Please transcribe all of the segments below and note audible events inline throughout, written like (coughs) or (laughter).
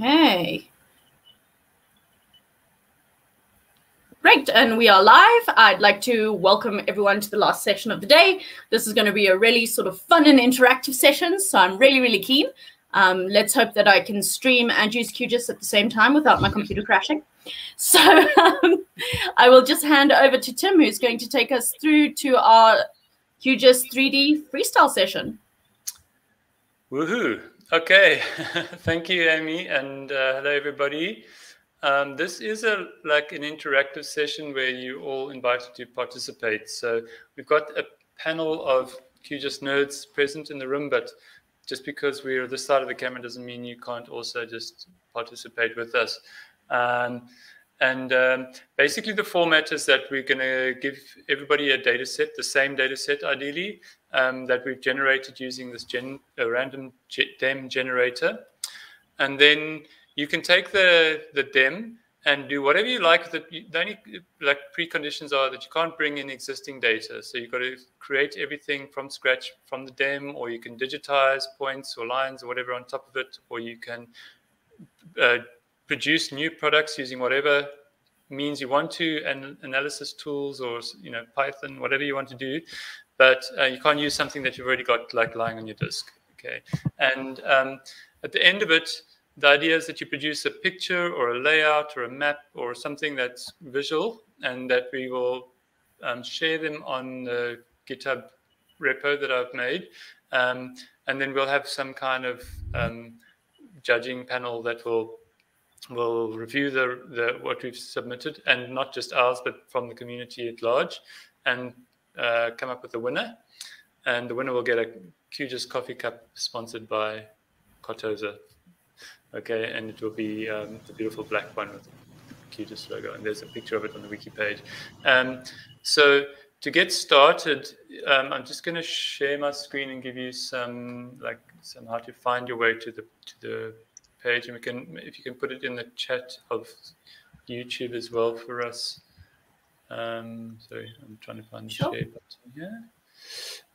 Okay. Great, and we are live. I'd like to welcome everyone to the last session of the day. This is going to be a really sort of fun and interactive session, so I'm really, really keen. Um, let's hope that I can stream and use QGIS at the same time without my computer crashing. So um, I will just hand over to Tim, who's going to take us through to our QGIS 3D freestyle session. Woohoo! Okay, (laughs) thank you, Amy, and uh, hello, everybody. Um, this is a like an interactive session where you all invited to participate. So we've got a panel of QGIS nerds present in the room, but just because we're this side of the camera doesn't mean you can't also just participate with us. Um, and um, basically, the format is that we're going to give everybody a data set, the same data set ideally, um, that we've generated using this gen, random DEM generator. And then you can take the, the DEM and do whatever you like. The, the only like preconditions are that you can't bring in existing data. So you've got to create everything from scratch from the DEM, or you can digitize points or lines or whatever on top of it, or you can uh, produce new products using whatever means you want to and analysis tools or you know python whatever you want to do but uh, you can't use something that you've already got like lying on your disk okay? And um, at the end of it the idea is that you produce a picture or a layout or a map or something that's visual and that we will um, share them on the github repo that i've made um, and then we'll have some kind of um, judging panel that will will review the, the what we've submitted, and not just ours, but from the community at large, and uh, come up with a winner. And the winner will get a QGIS coffee cup sponsored by Kartoza. Okay, and it will be um, the beautiful black one with the QGIS logo, and there's a picture of it on the wiki page. Um, so to get started, um, I'm just going to share my screen and give you some like some how to find your way to the to the page, and we can, if you can put it in the chat of YouTube as well for us. Um, sorry, I'm trying to find the sure. share button here.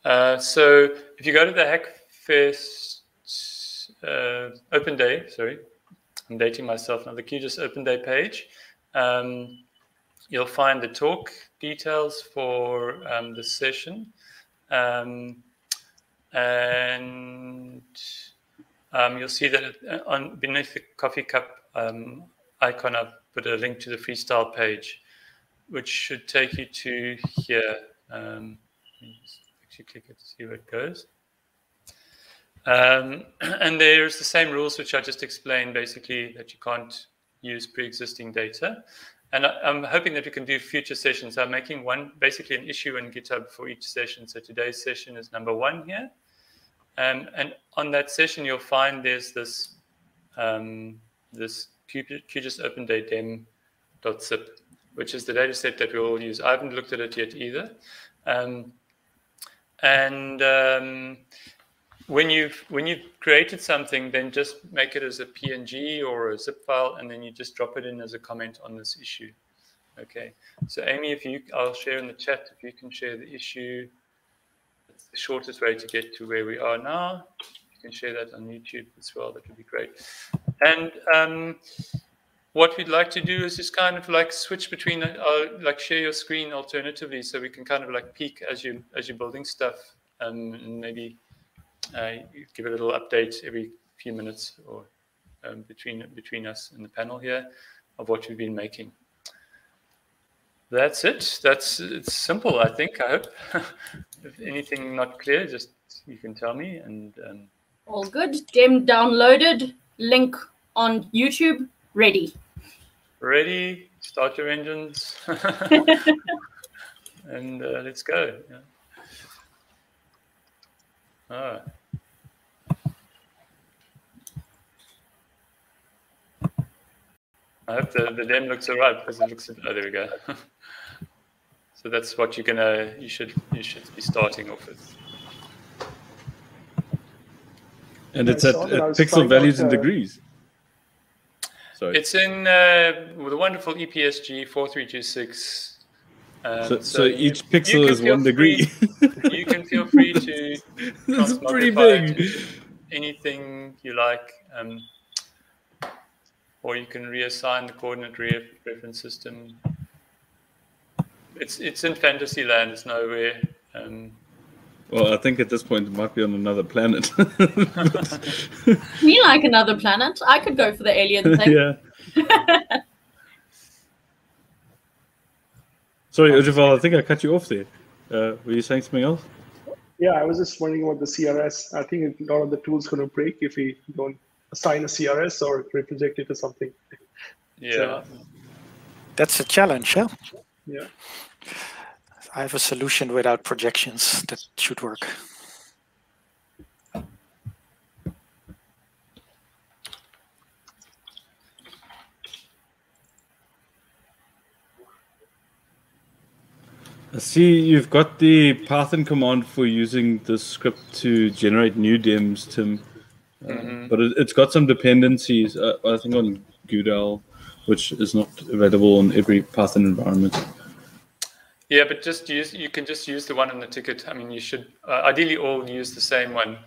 Uh, so if you go to the Hackfest uh, Open Day, sorry, I'm dating myself now, the QGIS Open Day page, um, you'll find the talk details for um, the session. Um, and um, you'll see that uh, on beneath the coffee cup um, icon, I've put a link to the freestyle page, which should take you to here. Um, actually click it to see where it goes. Um, (clears throat) and there's the same rules which I just explained, basically that you can't use pre-existing data. And I, am hoping that we can do future sessions. I'm making one, basically an issue in GitHub for each session. So today's session is number one here. Um, and on that session, you'll find there's this um, this QGIS Open Day dem.zip, which is the data set that we all use. I haven't looked at it yet either. Um, and um, when you've when you've created something, then just make it as a PNG or a zip file, and then you just drop it in as a comment on this issue. Okay. So Amy, if you, I'll share in the chat if you can share the issue the shortest way to get to where we are now. You can share that on YouTube as well. That would be great. And um, what we'd like to do is just kind of like switch between, uh, like share your screen alternatively, so we can kind of like peek as you as you're building stuff, um, and maybe uh, give a little update every few minutes or um, between between us and the panel here of what we've been making that's it. That's it's simple. I think. I hope. (laughs) if anything not clear, just you can tell me. And um... all good. Dem downloaded. Link on YouTube. Ready. Ready. Start your engines. (laughs) (laughs) and uh, let's go. Yeah. All right. I hope the, the dem looks all right because it looks, oh, there we go. (laughs) So that's what you're gonna you should you should be starting off with. And it's at, at pixel values in degrees. Sorry. It's in uh, the wonderful EPSG 4326. Um, so, so, so, each pixel is one degree. you can feel free (laughs) to. That's pretty big. anything you like. Um, or you can reassign the coordinate re reference system. It's it's in fantasy land. It's nowhere. Um, well, I think at this point it might be on another planet. (laughs) Me like another planet. I could go for the alien thing. (laughs) yeah. Sorry, (laughs) Ujaval, I think I cut you off there. Uh, were you saying something else? Yeah, I was just wondering about the CRS. I think a lot of the tools going to break if we don't assign a CRS or reproject it to something. Yeah. So, That's a challenge, yeah? Yeah. I have a solution without projections that should work. I see you've got the Python command for using the script to generate new DEMs, Tim. Uh, mm-hmm. but it, has got some dependencies, uh, I think, on GDAL, which is not available on every Python environment. Yeah, but just use you can just use the one in the ticket. I mean, you should uh, ideally all use the same one.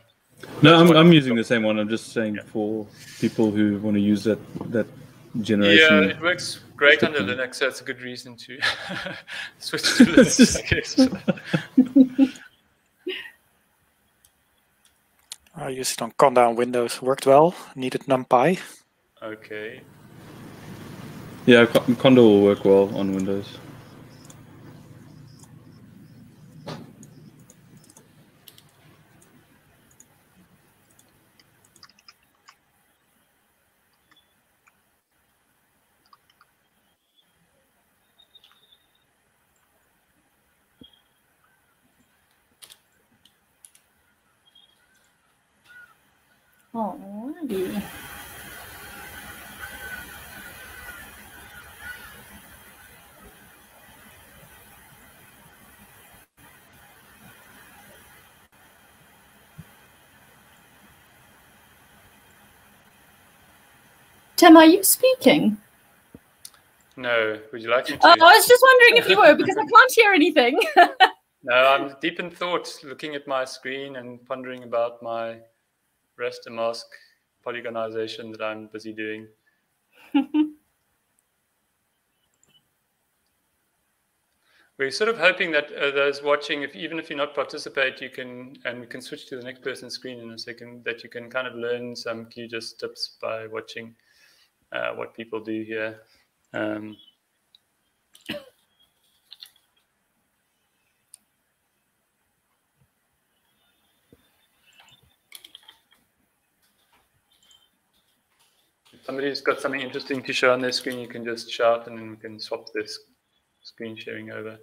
No, I'm, I'm using the same one. I'm just saying yeah. for people who want to use that that generation. Yeah, it works great under Linux. So that's a good reason to (laughs) switch to (laughs) Linux. I guess. I used it on Conda on Windows. Worked well. Needed NumPy. Okay. Yeah, Conda will work well on Windows. Oh, Alrighty. Tim, are you speaking? No. Would you like me to? Uh, I was just wondering if you were because I can't hear anything. (laughs) no, I'm deep in thought, looking at my screen and pondering about my rest and mask polygonization that I'm busy doing. (laughs) We're sort of hoping that uh, those watching, if even if you're not participate, you can, and we can switch to the next person's screen in a second, that you can kind of learn some QGIS tips by watching uh, what people do here. Um, somebody's got something interesting to show on their screen, you can just shout and then we can swap this screen sharing over.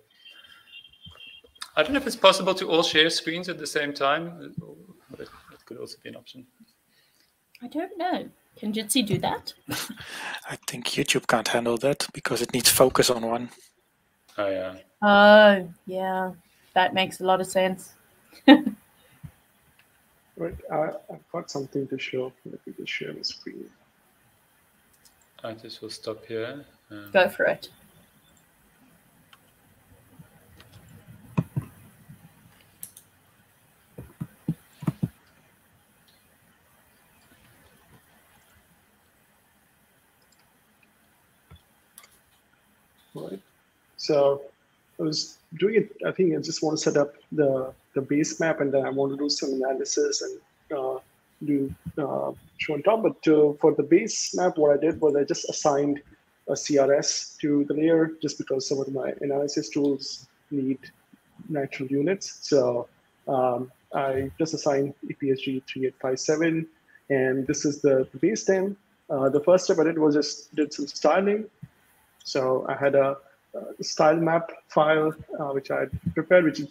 I don't know if it's possible to all share screens at the same time. That could also be an option. I don't know. Can Jitsi do that? (laughs) I think YouTube can't handle that because it needs focus on one. Oh, yeah. Oh, yeah. That makes a lot of sense. (laughs) right. I, I've got something to show. Let me just share the screen. I just will stop here. Um, Go for it. Right. So I was doing it. I think I just want to set up the the base map, and then I want to do some analysis and uh, do uh, show on top. But uh, for the base map, what I did was I just assigned a CRS to the layer just because some of my analysis tools need natural units. So um, I just assigned EPSG 3857, and this is the, the base DEM. Uh, the first step I did was just did some styling. So I had a style map file, uh, which I prepared, which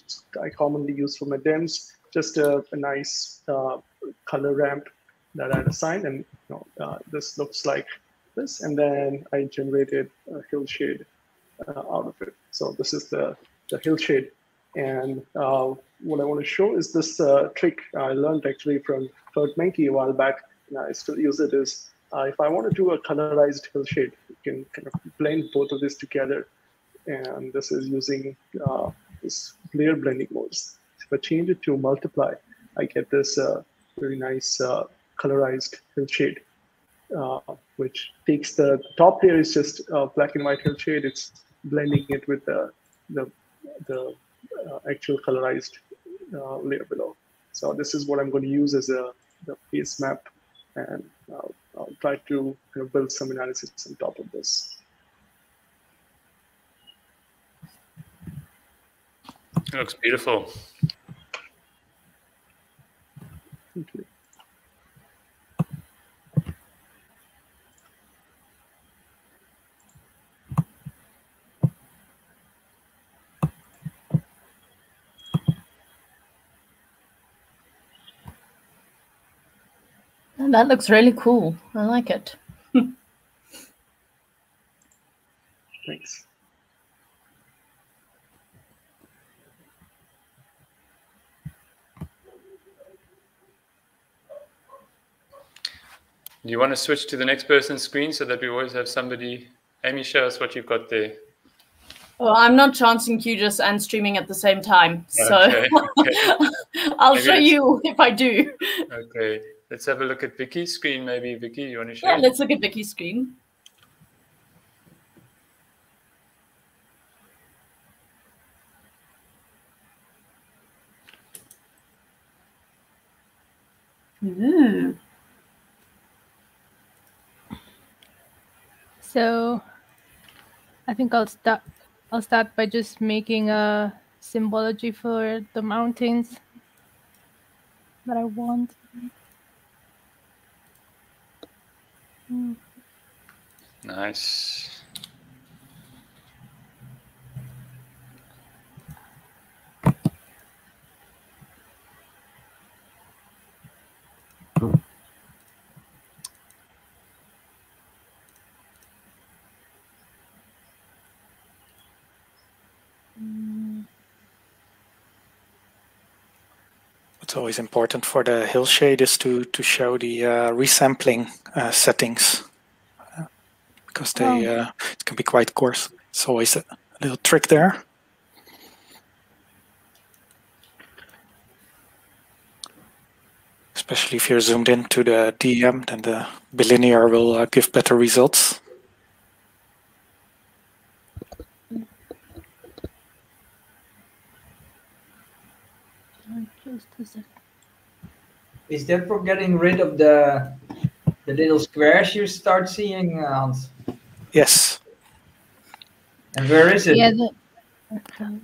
I commonly use for my DEMs. Just a, a nice uh, color ramp that I assigned, and you know, uh, this looks like this, and then I generated a hill shade uh, out of it. So this is the, the hill shade. And uh, what I want to show is this uh, trick I learned actually from Kurt Menke a while back, and I still use it is uh, if I want to do a colorized hill shade, you can kind of blend both of these together. And this is using uh, this layer blending modes. If I change it to multiply, I get this very nice uh, colorized hillshade, uh, which takes the top layer is just uh, black and white hillshade. It's blending it with the the, the uh, actual colorized uh, layer below. So this is what I'm going to use as a the base map, and I'll, I'll try to kind of build some analysis on top of this. It looks beautiful. Thank you. that looks really cool. I like it. (laughs) Thanks. Do you want to switch to the next person's screen so that we always have somebody? Amy, show us what you've got there. Well, I'm not chancing QGIS and streaming at the same time, so Okay, okay. (laughs) I'll Maybe show let's- you if I do. Okay, let's have a look at Vicky's screen. Maybe Vicky, you want to show? Yeah, let's look at Vicky's screen. Ooh. So I think I'll start I'll start by just making a symbology for the mountains that I want. Nice. What's always important for the hill shade is to to show the uh, resampling uh, settings uh, because they Oh. uh, it can be quite coarse. It's always a little trick there. Especially if you're zoomed into the DEM, then the bilinear will uh, give better results. Just a sec. Is that for getting rid of the the little squares you start seeing, uh, Hans? Yes, And where is it? Yeah, the,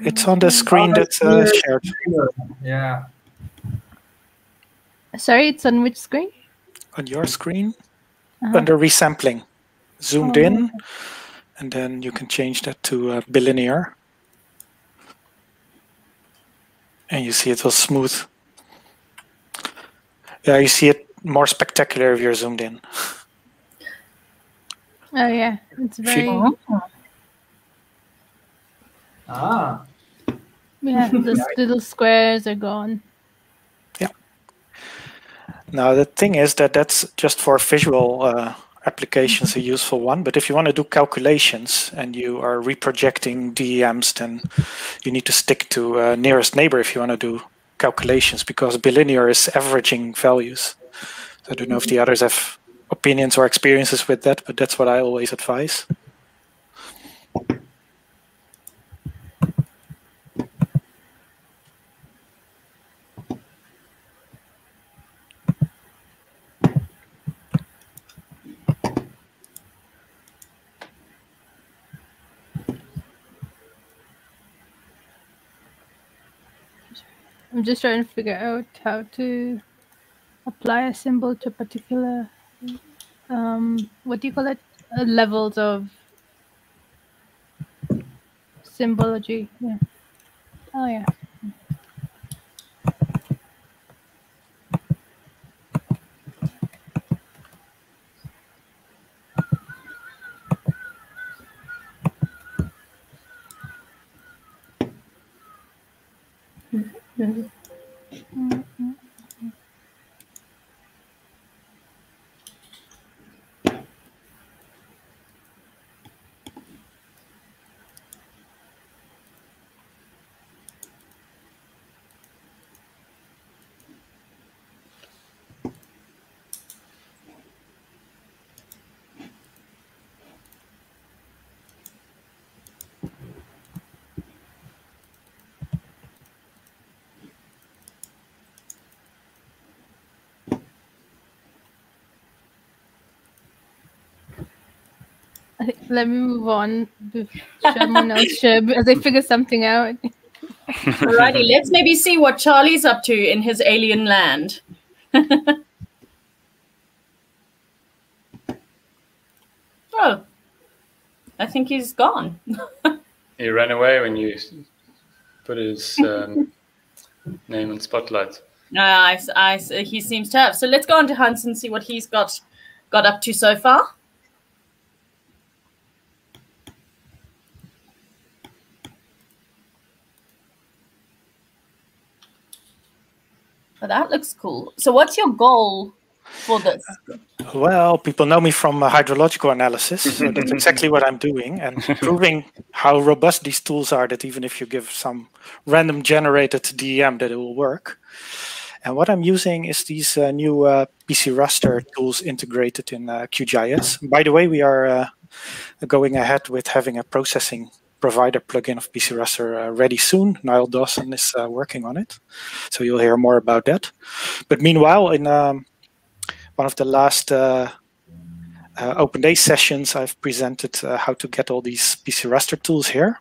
it's on the screen Oh, that's uh, shared Yeah. sorry, it's on which screen? on your screen Uh-huh. under resampling. Zoomed Oh, in, and then you can change that to uh, bilinear. And you see it will smooth. Yeah, you see it more spectacular if you're zoomed in. Oh yeah, it's If very you- Ah. yeah. (laughs) The little squares are gone. Yeah. Now the thing is that that's just for visual uh, applications a useful one. But if you want to do calculations and you are reprojecting DEMs, then you need to stick to uh, nearest neighbor if you want to do calculations because bilinear is averaging values. So I don't know if the others have opinions or experiences with that, but that's what I always advise. I'm just trying to figure out how to apply a symbol to a particular um what do you call it? Uh, levels of symbology. Yeah. Oh yeah. Mm-hmm. (laughs) let me move on before someone else should, as they figure something out. Alrighty, let's maybe see what Charlie's up to in his alien land. (laughs) oh, I think he's gone. he ran away when you put his (laughs) um, name in spotlight. Uh, I, I, he seems to have. So let's go on to Hans and see what he's got got up to so far. But that looks cool. So what's your goal for this? Well, people know me from uh, hydrological analysis, so (laughs) that's exactly what I'm doing and proving how robust these tools are. That even if you give some random generated DEM, that it will work. And what I'm using is these uh, new uh, PC raster tools integrated in uh, QGIS. By the way, we are uh, going ahead with having a processing provider plugin of PC raster uh, ready soon. Nyall Dawson is uh, working on it, so you'll hear more about that. But meanwhile, in um, one of the last uh, uh open day sessions, I've presented uh, how to get all these PC raster tools here.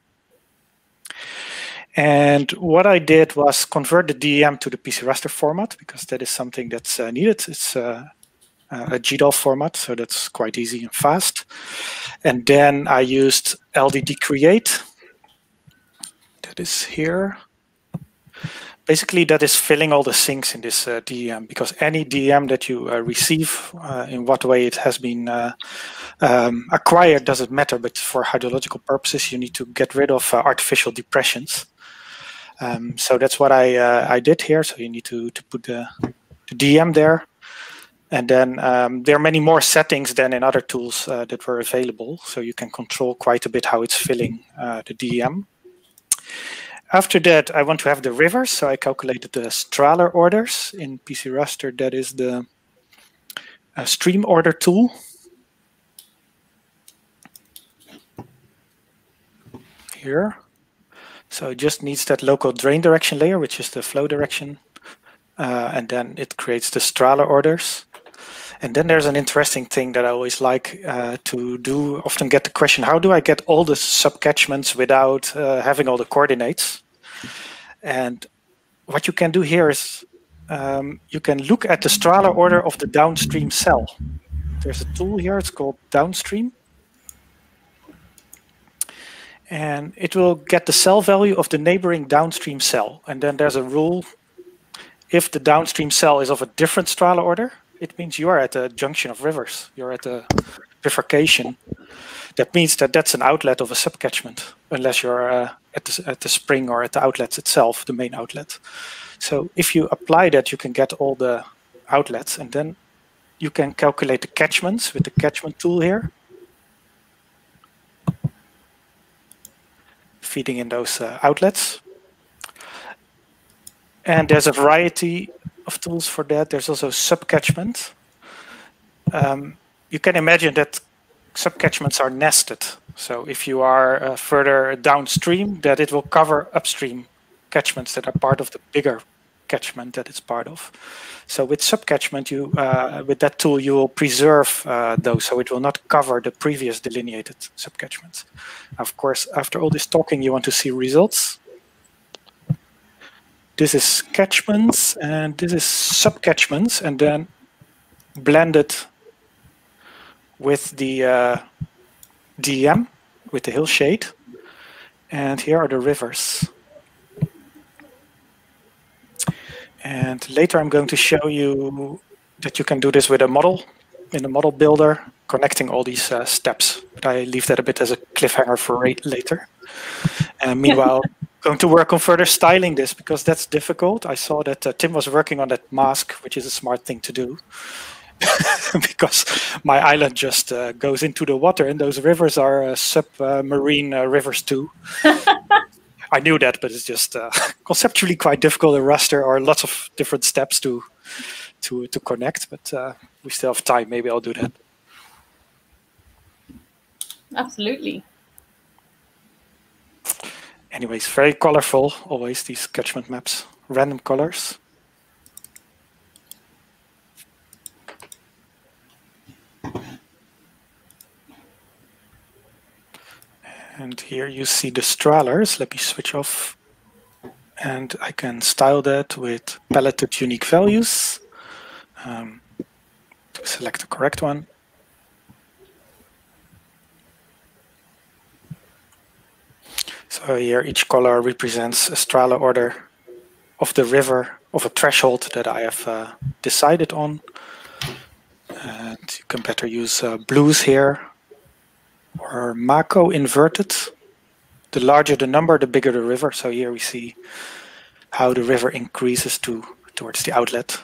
And what I did was convert the DEM to the PC raster format because that is something that's uh, needed. It's a GDAL format, so that's quite easy and fast. And then I used LDD create. That is here. Basically, that is filling all the sinks in this uh, DEM because any DEM that you uh, receive, uh, in what way it has been uh, um, acquired doesn't matter, but for hydrological purposes, you need to get rid of uh, artificial depressions. Um, so that's what I uh, I did here. So you need to to put the, the DEM there. And then um, there are many more settings than in other tools uh, that were available. So you can control quite a bit how it's filling uh, the DEM. After that, I want to have the rivers. So I calculated the Strahler orders in PC Raster. That is the uh, stream order tool. Here. So it just needs that local drain direction layer, which is the flow direction. Uh, and then it creates the Strahler orders. And then there's an interesting thing that I always like uh, to do. Often get the question, how do I get all the subcatchments without uh, having all the coordinates? And what you can do here is um, you can look at the Strahler order of the downstream cell. There's a tool here, it's called downstream. And it will get the cell value of the neighboring downstream cell. And then there's a rule. If the downstream cell is of a different Strahler order, it means you are at a junction of rivers. You're at a bifurcation. That means that that's an outlet of a subcatchment, unless you're uh, at, the, at the spring or at the outlet itself, the main outlet. So if you apply that, you can get all the outlets, and then you can calculate the catchments with the catchment tool here. Feeding in those uh, outlets. And there's a variety of tools for that. There's also subcatchment. Um, you can imagine that subcatchments are nested. So if you are uh, further downstream, that it will cover upstream catchments that are part of the bigger catchment that it's part of. So with subcatchment, you uh, with that tool, you will preserve uh, those, so it will not cover the previous delineated subcatchments. Of course, after all this talking, you want to see results. This is catchments and this is subcatchments and then blended with the uh, DEM, with the hillshade. And here are the rivers. And later I'm going to show you that you can do this with a model in the model builder, connecting all these uh, steps. But I leave that a bit as a cliffhanger for later. And meanwhile, (laughs) going to work on further styling this because that's difficult. I saw that uh, Tim was working on that mask, which is a smart thing to do. (laughs) because my island just uh, goes into the water and those rivers are uh, submarine uh, rivers too. (laughs) I knew that, but it's just uh, (laughs) conceptually quite difficult in raster or lots of different steps to to to connect. But uh, we still have time. Maybe I'll do that. Absolutely anyways, very colorful, always these catchment maps, random colors. And here you see the Strahlers. Let me switch off. And I can style that with paletted unique values um, to select the correct one. So here each color represents a Strahler order of the river of a threshold that I have uh, decided on. And you can better use uh, blues here or Mako inverted. The larger the number, the bigger the river. So here we see how the river increases to towards the outlet.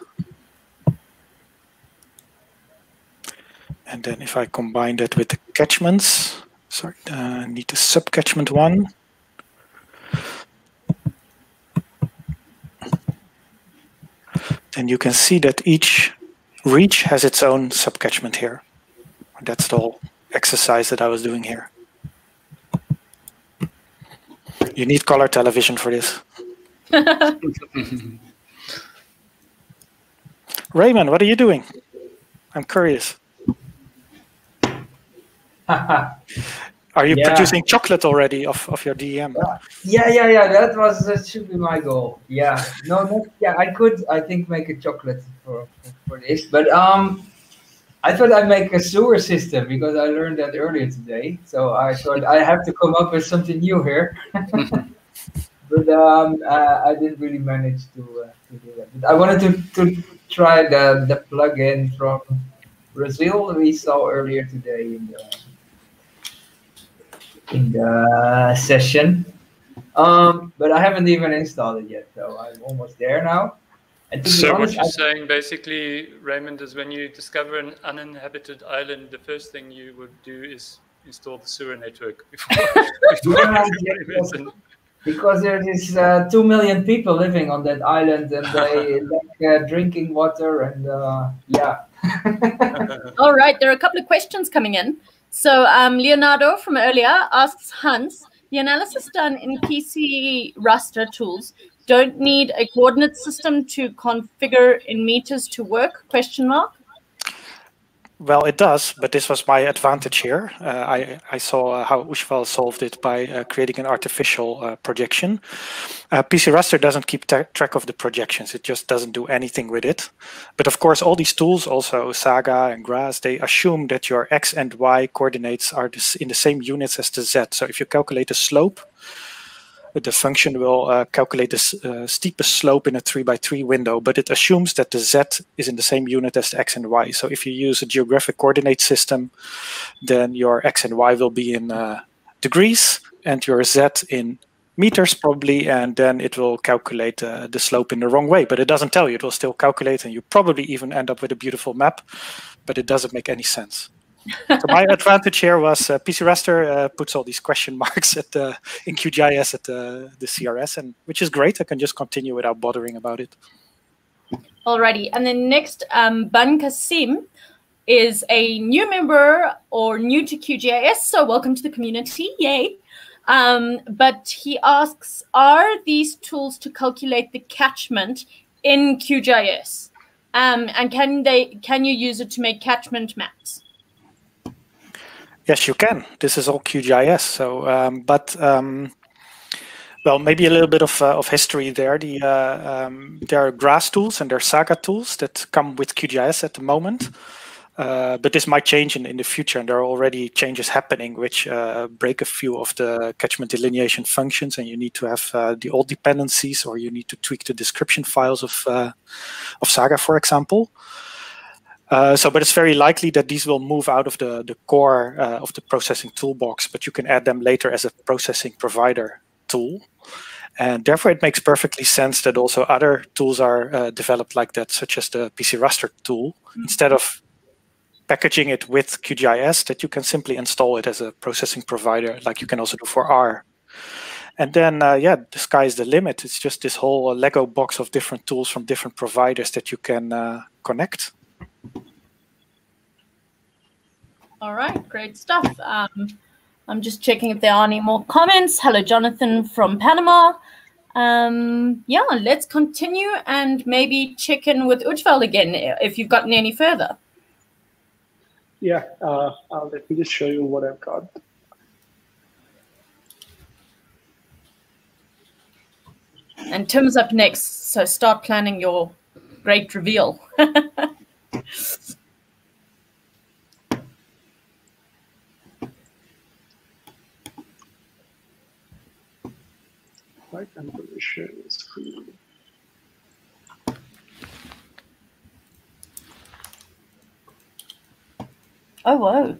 And then if I combine that with the catchments, sorry, uh, need the subcatchment one. Then you can see that each reach has its own subcatchment here. That's the whole exercise that I was doing here. You need color television for this. (laughs) Raymond, what are you doing? I'm curious. (laughs) Are you Yeah. producing chocolate already of, of your DEM? Yeah, yeah, yeah. That was that should be my goal. Yeah. No, no. Yeah, I could. I think make a chocolate for for, for this, but um, I thought I'd make a sewer system because I learned that earlier today. So I thought I have to come up with something new here. (laughs) (laughs) but um, uh, I didn't really manage to uh, to do that. But I wanted to to try the the plugin from Brazil we saw earlier today in the in the session. Um, but I haven't even installed it yet, so I'm almost there now. And to be So what you're I- saying basically, Raymond, is when you discover an uninhabited island, the first thing you would do is install the sewer network (laughs) before, (laughs) before Yeah, everybody yes. because there is uh, two million people living on that island, and they (laughs) like uh, drinking water, and uh, yeah. All right, there are a couple of questions coming in. So um, Leonardo from earlier asks Hans, the analysis done in PC raster tools don't need a coordinate system to configure in meters to work? Question mark. Well, it does, but this was my advantage here. Uh, I, I saw uh, how Ujaval solved it by uh, creating an artificial uh, projection. Uh, PC Raster doesn't keep track of the projections. It just doesn't do anything with it. But of course, all these tools, also Saga and Grass, they assume that your X and Y coordinates are in the same units as the Z. So if you calculate the slope, the function will uh, calculate the uh, steepest slope in a 3 by 3 window, but it assumes that the z is in the same unit as the x and y. So if you use a geographic coordinate system, then your x and y will be in uh, degrees and your z in meters probably, and then it will calculate uh, the slope in the wrong way. But it doesn't tell you, it will still calculate, and you probably even end up with a beautiful map, but it doesn't make any sense. So my advantage here was uh, PC Raster uh, puts all these question marks at the in QGIS at the, the CRS, and which is great. I can just continue without bothering about it. Alrighty, and then next, um, Ban Kasim is a new member or new to QGIS, so welcome to the community, yay! Um, but he asks, are these tools to calculate the catchment in QGIS? Um, and can they can you use it to make catchment maps? Yes, you can. This is all QGIS. So, um, but um, well, maybe a little bit of uh, of history there. The uh, um, there are GRASS tools and there are Saga tools that come with QGIS at the moment. Uh, but this might change in, in the future, and there are already changes happening which uh, break a few of the catchment delineation functions, and you need to have uh, the old dependencies, or you need to tweak the description files of uh, of Saga, for example. Uh, so, but it's very likely that these will move out of the, the core uh, of the processing toolbox, but you can add them later as a processing provider tool. And therefore, it makes perfectly sense that also other tools are uh, developed like that, such as the PC raster tool. Instead of packaging it with QGIS, that you can simply install it as a processing provider, like you can also do for R. And then, uh, yeah, the sky's the limit. It's just this whole Lego box of different tools from different providers that you can uh, connect. All right, great stuff. Um, I'm just checking if there are any more comments. Hello, Jonathan from Panama. Um, yeah, let's continue and maybe check in with Ujaval again if you've gotten any further. Yeah, uh, uh, let me just show you what I've got. And Tim's up next, so start planning your great reveal. (laughs) right, I'm going to share the screen. Oh, wow.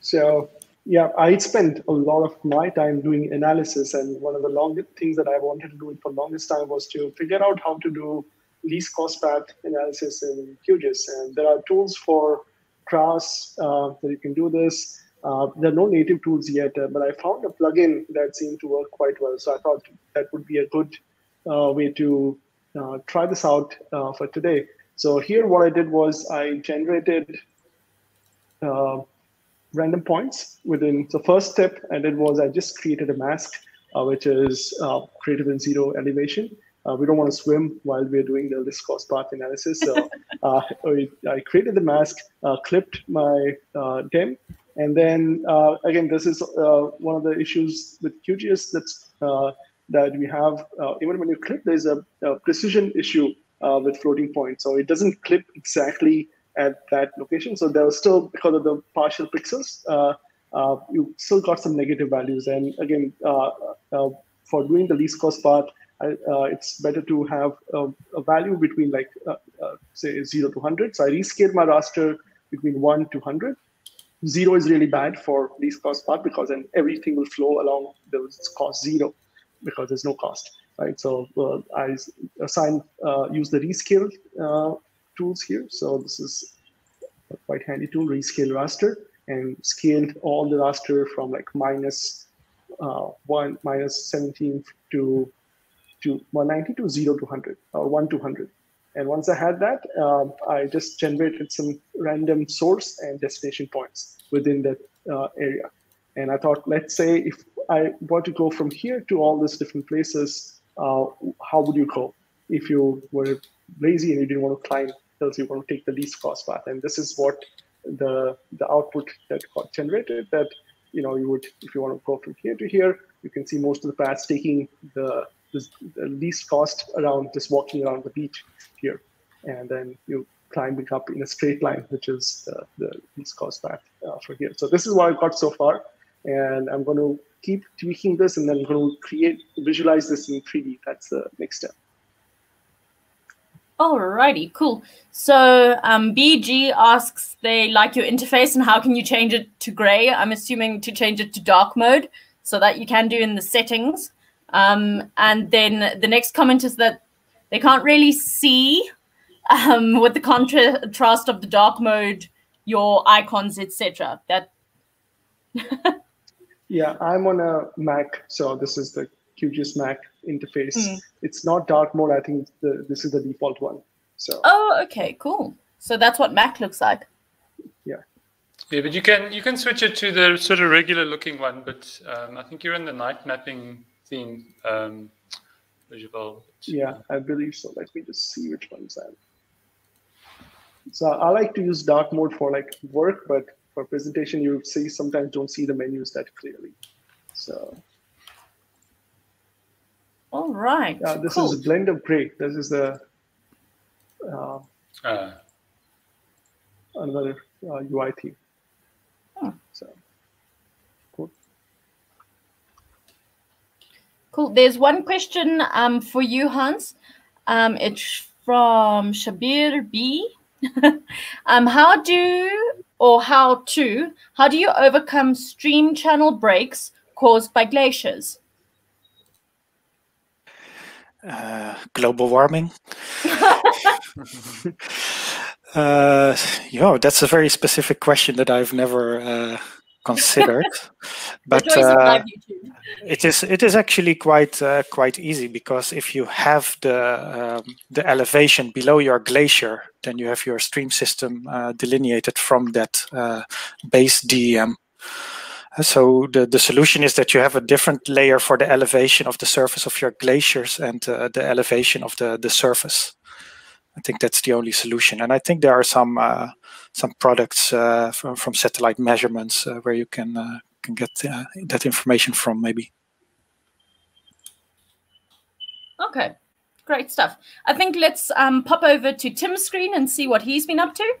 So yeah, I spent a lot of my time doing analysis, and one of the longest things that I wanted to do for longest time was to figure out how to do least cost path analysis in QGIS. And there are tools for GRASS uh, that you can do this. Uh, there are no native tools yet, uh, but I found a plugin that seemed to work quite well. So I thought that would be a good uh, way to uh, try this out uh, for today. So here, what I did was I generated random points within the first step, and it was I just created a mask, which is greater than zero elevation. Uh, we don't want to swim while we're doing the least cost path analysis. So (laughs) uh, I created the mask, uh, clipped my DEM, and then again, this is one of the issues with QGIS that's that we have. even when you clip, there's a, a precision issue with floating points. So it doesn't clip exactly at that location. So there was still, because of the partial pixels, uh, uh, you still got some negative values. And again, uh, for doing the least cost path, it's better to have a, a value between like, say, 0 to 100. So I rescale my raster between 1 to 100. Zero is really bad for least cost part because then everything will flow along the cost zero because there's no cost right? So uh, I assign uh, use the rescale uh, tools here. So this is a quite handy tool, rescale raster, and scaled all the raster from like minus, uh, one, minus 17 to to 190 to 0 to 100 or 1 to 100. And once I had that, um, I just generated some random source and destination points within that uh, area. And I thought, let's say if I want to go from here to all these different places, uh, how would you go? If you were lazy and you didn't want to climb tells you want to take the least cost path. And this is what the the output that got generated that you know you would if you want to go from here to here, you can see most of the paths taking the, the, least cost around just walking around the beach here. And then you climbing up in a straight line, which is the, the least cost path uh, for here. So this is what I've got so far. And I'm going to keep tweaking this and then I'm going to create, visualize this in 3D. That's the next step. Alrighty, cool. So um, BG asks they like your interface and how can you change it to gray? I'm assuming to change it to dark mode so that you can do in the settings. Um, and then the next comment is that they can't really see um, with the contrast of the dark mode your icons, etc. That. (laughs) yeah, I'm on a Mac, so this is the QGIS Mac interface. Mm. It's not dark mode. I think the, this is the default one. So. Oh, okay, cool. So that's what Mac looks like. Yeah. Yeah, but you can you can switch it to the sort of regular looking one. But um, I think you're in the night mapping theme um, visual. Yeah, I believe so. Let me just see which one's that. So I like to use dark mode for like work, but for presentation, you see sometimes don't see the menus that clearly. So all right. Uh, this cool. is a blend of gray. This is the uh, uh. another UI uh, theme. Hmm. So cool. Cool. There's one question um, for you, Hans. Um, it's from Shabir B. (laughs) um, how do or how to how do you overcome stream channel breaks caused by glaciers? uh, global warming. (laughs) (laughs) uh, you know, that's a very specific question that I've never uh, considered. (laughs) but uh, it is it is actually quite uh, quite easy because if you have the um, the elevation below your glacier, then you have your stream system uh, delineated from that base DEM. So the, the solution is that you have a different layer for the elevation of the surface of your glaciers and uh, the elevation of the, the surface. I think that's the only solution. And I think there are some uh, some products uh, from, from satellite measurements uh, where you can uh, can get uh, that information from maybe. Okay, great stuff. I think let's um, pop over to Tim's screen and see what he's been up to.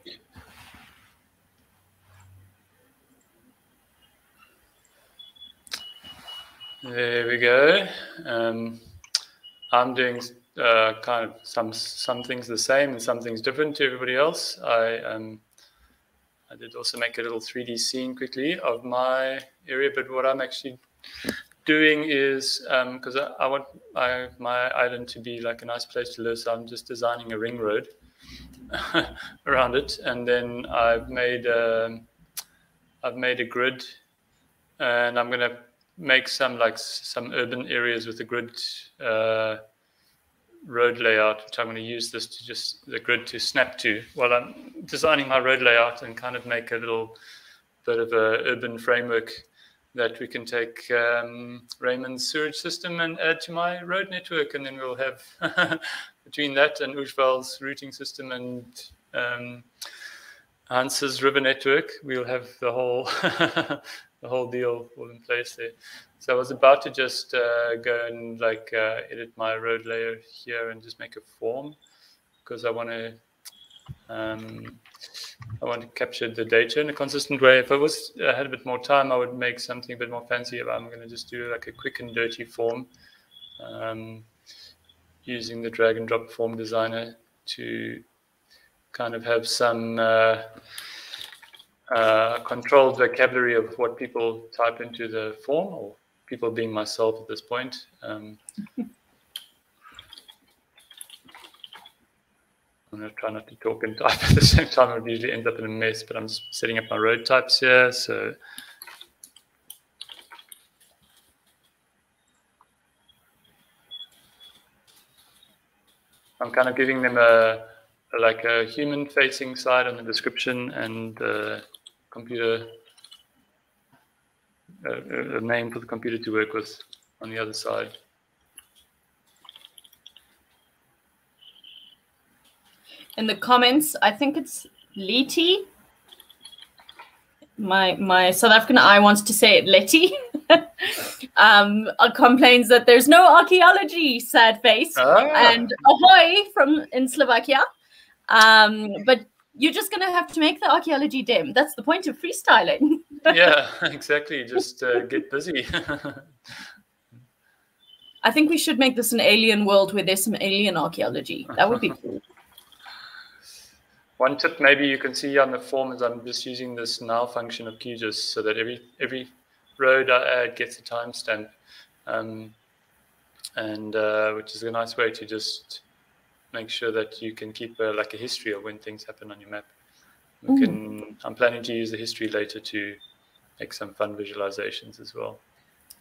There we go. Um, I'm doing uh, kind of some some things the same and some things different to everybody else. I um, I did also make a little 3D scene quickly of my area, but what I'm actually doing is because um, I, I, want my, my island to be like a nice place to live, so I'm just designing a ring road (laughs) around it, and then I've made a, um, I've made a grid, and I'm gonna make some like some urban areas with the grid uh, road layout, which I'm going to use this to just the grid to snap to while I'm designing my road layout and kind of make a little bit of a urban framework that we can take um, Raymond's sewage system and add to my road network, and then we'll have (laughs) between that and Ujaval's routing system and um, Hans's river network, we'll have the whole (laughs) the whole deal all in place there. So I was about to just uh, go and like uh, edit my road layer here and just make a form because I want to um, I want to capture the data in a consistent way. If I was I had a bit more time, I would make something a bit more fancy. But I'm going to just do like a quick and dirty form um, using the drag and drop form designer to kind of have some uh, uh, controlled vocabulary of what people type into the form, or people being myself at this point. Um, (laughs) I'm going to try not to talk and type (laughs) at the same time. It usually ends up in a mess, but I'm just setting up my road types here. So I'm kind of giving them a like a human facing side on the description and uh, computer a, a name for the computer to work with on the other side. In the comments, I think it's Leti. My my South African eye wants to say it Letty. (laughs) um, uh, complains that there's no archaeology, sad face, ah. and ahoy from in Slovakia. Um, but you're just going to have to make the archaeology DEM. That's the point of freestyling. (laughs) yeah, exactly. Just uh, get busy. (laughs) I think we should make this an alien world where there's some alien archaeology. That would be (laughs) cool. One tip maybe you can see on the form is I'm just using this now function of QGIS so that every every road I add gets a timestamp, um, and uh, which is a nice way to just make sure that you can keep a, like a history of when things happen on your map. We mm. can, I'm planning to use the history later to make some fun visualizations as well.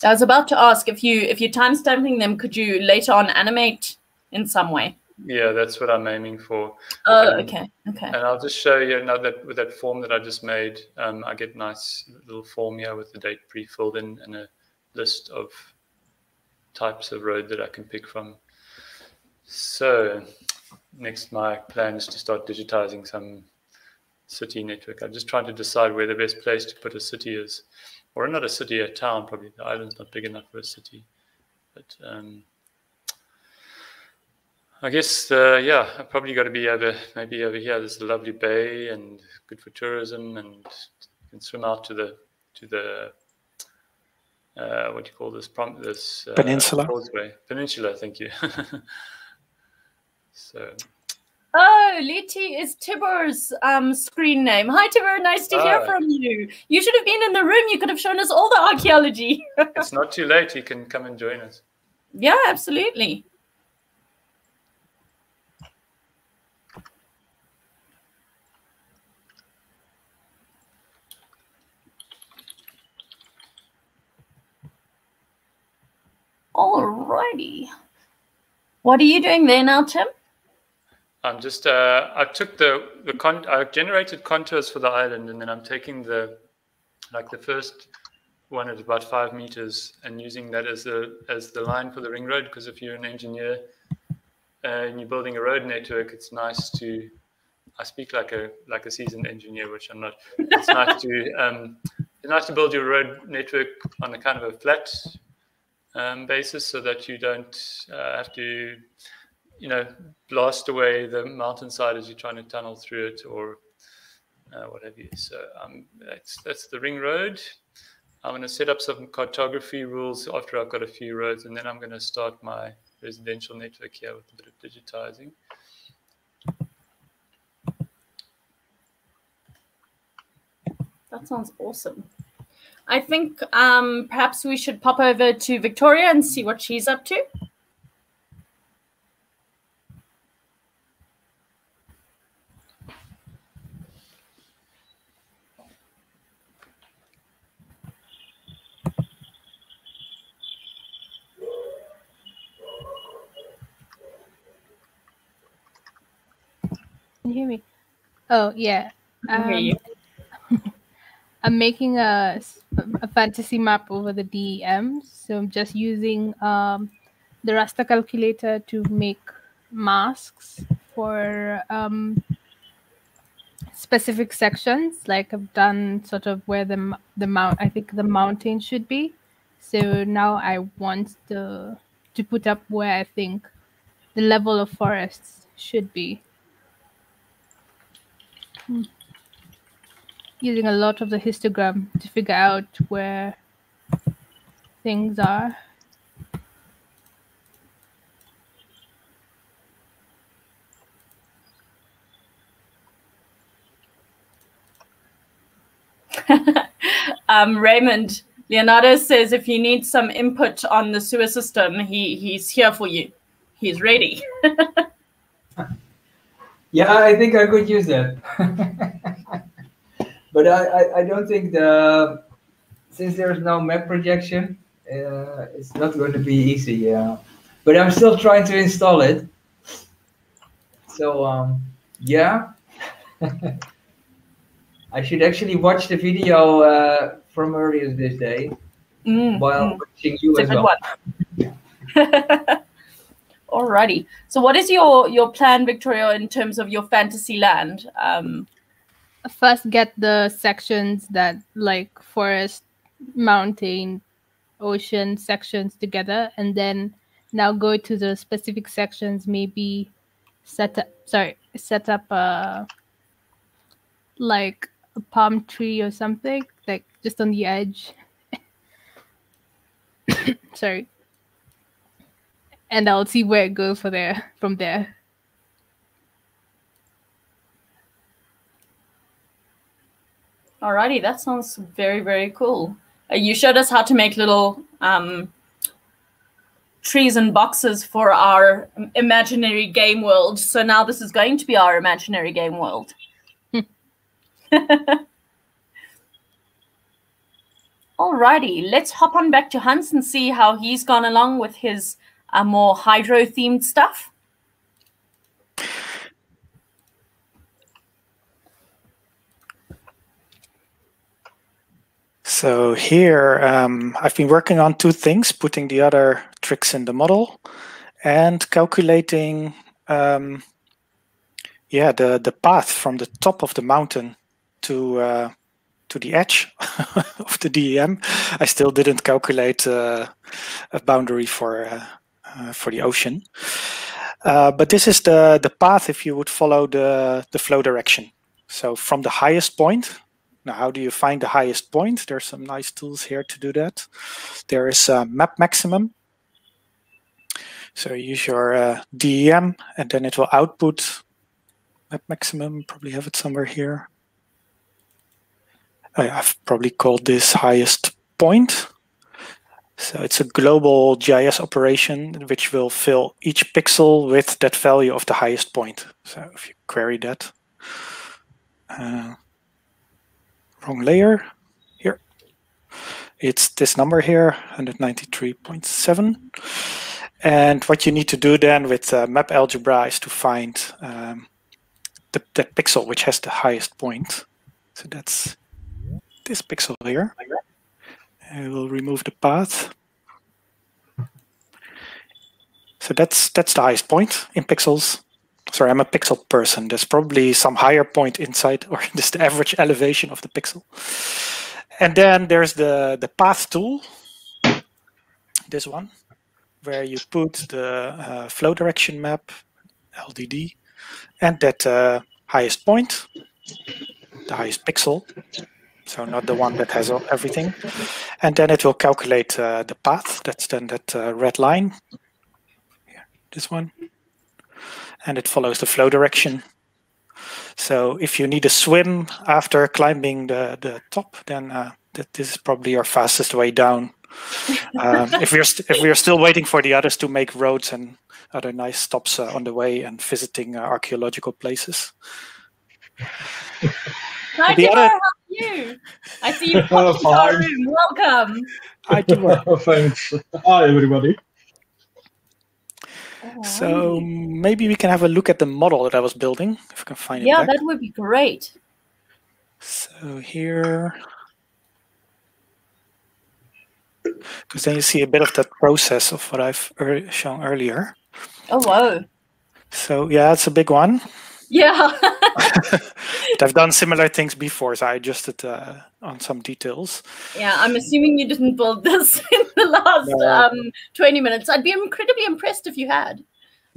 I was about to ask if you if you're timestamping them, could you later on animate in some way? Yeah, that's what I'm aiming for. Oh, um, okay, okay. And I'll just show you now that with that form that I just made, um, I get nice little form here with the date pre-filled in and a list of types of road that I can pick from. So next, my plan is to start digitizing some city network. I'm just trying to decide where the best place to put a city is, or not a city, a town. Probably the island's not big enough for a city, but um, I guess uh, yeah, I probably got to be over maybe over here. There's a lovely bay and good for tourism, and you can swim out to the to the uh, what do you call this prom- this uh, peninsula causeway peninsula. Thank you. (laughs) so Oh, Leti is Tibor's um, screen name. Hi, Tibor. Nice to hear from you. You should have been in the room. You could have shown us all the archaeology. (laughs) it's not too late. You can come and join us. Yeah, absolutely. Alrighty. What are you doing there now, Tim? I'm just uh, I took the the con I generated contours for the island, and then I'm taking the like the first one at about five meters and using that as the as the line for the ring road. Because if you're an engineer uh, and you're building a road network, it's nice to I speak like a like a seasoned engineer, which I'm not. It's nice to um, it's nice to build your road network on a kind of a flat um, basis so that you don't uh, have to, you know, blast away the mountainside as you're trying to tunnel through it or uh, what have you. So um, that's, that's the ring road. I'm going to set up some cartography rules after I've got a few roads, and then I'm going to start my residential network here with a bit of digitizing. That sounds awesome. I think um, perhaps we should pop over to Victoria and see what she's up to. Can you hear me? Oh yeah. I hear you. (laughs) I'm making a, a fantasy map over the DEM. So I'm just using um, the raster calculator to make masks for um, specific sections. Like I've done sort of where the the mount I think the mountain should be. So now I want the to put up where I think the level of forests should be. Using a lot of the histogram to figure out where things are. (laughs) um, Raymond, Leonardo says if you need some input on the sewer system, he, he's here for you. He's ready. (laughs) yeah, I think I could use that. (laughs) but I, I, I, don't think the since there's no map projection, uh, it's not going to be easy. Yeah, but I'm still trying to install it. So um, yeah, (laughs) I should actually watch the video uh, from earlier this day mm, while mm. watching you as well. (laughs) Alrighty. So, what is your your plan, Victoria, in terms of your fantasy land? Um, first get the sections that like forest, mountain, ocean sections together, and then now go to the specific sections. Maybe set up sorry set up a like a palm tree or something like just on the edge. (coughs) sorry. And I'll see where it goes for there from there. Alrighty, that sounds very, very cool. Uh, you showed us how to make little um, trees and boxes for our imaginary game world. So now this is going to be our imaginary game world. (laughs) Alrighty, let's hop on back to Hans and see how he's gone along with his uh, more hydro themed stuff. So here um, I've been working on two things, putting the other tricks in the model and calculating um, yeah, the, the path from the top of the mountain to uh, to the edge (laughs) of the DEM. I still didn't calculate uh, a boundary for uh, for the ocean. Uh, but this is the, the path if you would follow the, the flow direction. So from the highest point, now, how do you find the highest point? There's some nice tools here to do that. There is a map maximum. So use your uh, DEM and then it will output map maximum. Probably have it somewhere here. I've probably called this highest point. So it's a global GIS operation which will fill each pixel with that value of the highest point. So if you query that, uh, wrong layer here. It's this number here, 193.7. And what you need to do then with uh, map algebra is to find um, the, the pixel which has the highest point. So that's this pixel here. I will remove the path. So that's that's the highest point in pixels sorry, I'm a pixel person. There's probably some higher point inside, or (laughs) just the average elevation of the pixel. And then there's the, the path tool. this one, where you put the uh, flow direction map, LDD, and that uh, highest point, the highest pixel, so not the one that has everything. And then it will calculate uh, the path, that's then that uh, red line, Here, this one. And it follows the flow direction. So if you need a swim after climbing the, the top, then uh, that this is probably your fastest way down. (laughs) um, if we're if we're still waiting for the others to make roads and other nice stops uh, on the way and visiting uh, archaeological places. The other... how you? I see (laughs) you popped into our room. Welcome. Hi, Timur. (laughs) Thanks. Hi, everybody. So maybe we can have a look at the model that I was building, if I can find it. Yeah, that would be great. So here, because then you see a bit of that process of what I've er shown earlier. Oh, wow. So yeah, it's a big one. Yeah. (laughs) I've done similar things before, so I adjusted uh, on some details. Yeah, I'm assuming you didn't build this (laughs) in the last no. um, 20 minutes. I'd be incredibly impressed if you had.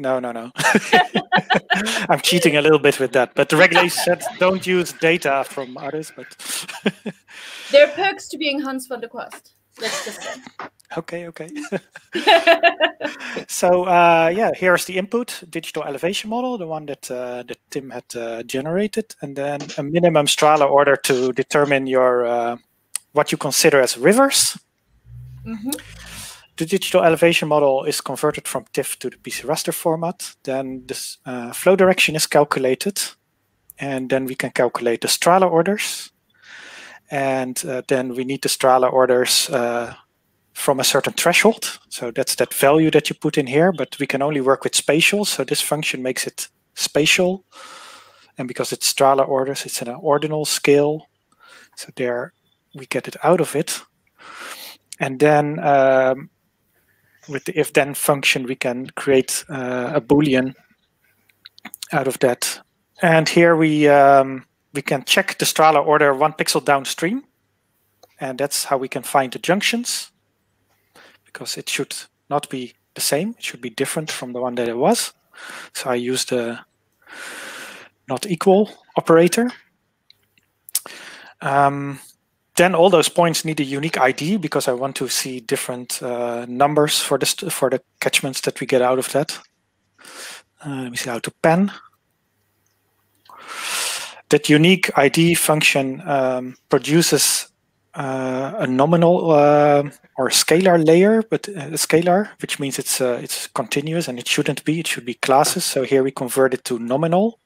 No, no, no. (laughs) I'm cheating a little bit with that, but the regulation said don't use data from others. But (laughs) there are perks to being Hans van der Kwast. Okay, okay. (laughs) so uh, yeah, here's the input digital elevation model, the one that uh, that Tim had uh, generated, and then a minimum Strahler order to determine your uh, what you consider as rivers. Mm -hmm. The digital elevation model is converted from TIFF to the PC raster format. Then this uh, flow direction is calculated, and then we can calculate the Strahler orders and uh, then we need the Strahler orders uh, from a certain threshold. So that's that value that you put in here, but we can only work with spatial. So this function makes it spatial. And because it's Strahler orders, it's an ordinal scale. So there we get it out of it. And then um, with the if then function, we can create uh, a Boolean out of that. And here we um, we can check the Strahler order one pixel downstream. And that's how we can find the junctions because it should not be the same. It should be different from the one that it was. So I use the not equal operator. Um, then all those points need a unique ID because I want to see different uh, numbers for this for the catchments that we get out of that. Uh, let me see how to pen that unique ID function um, produces uh, a nominal uh, or scalar layer, but a scalar, which means it's uh, it's continuous and it shouldn't be. It should be classes. So here we convert it to nominal,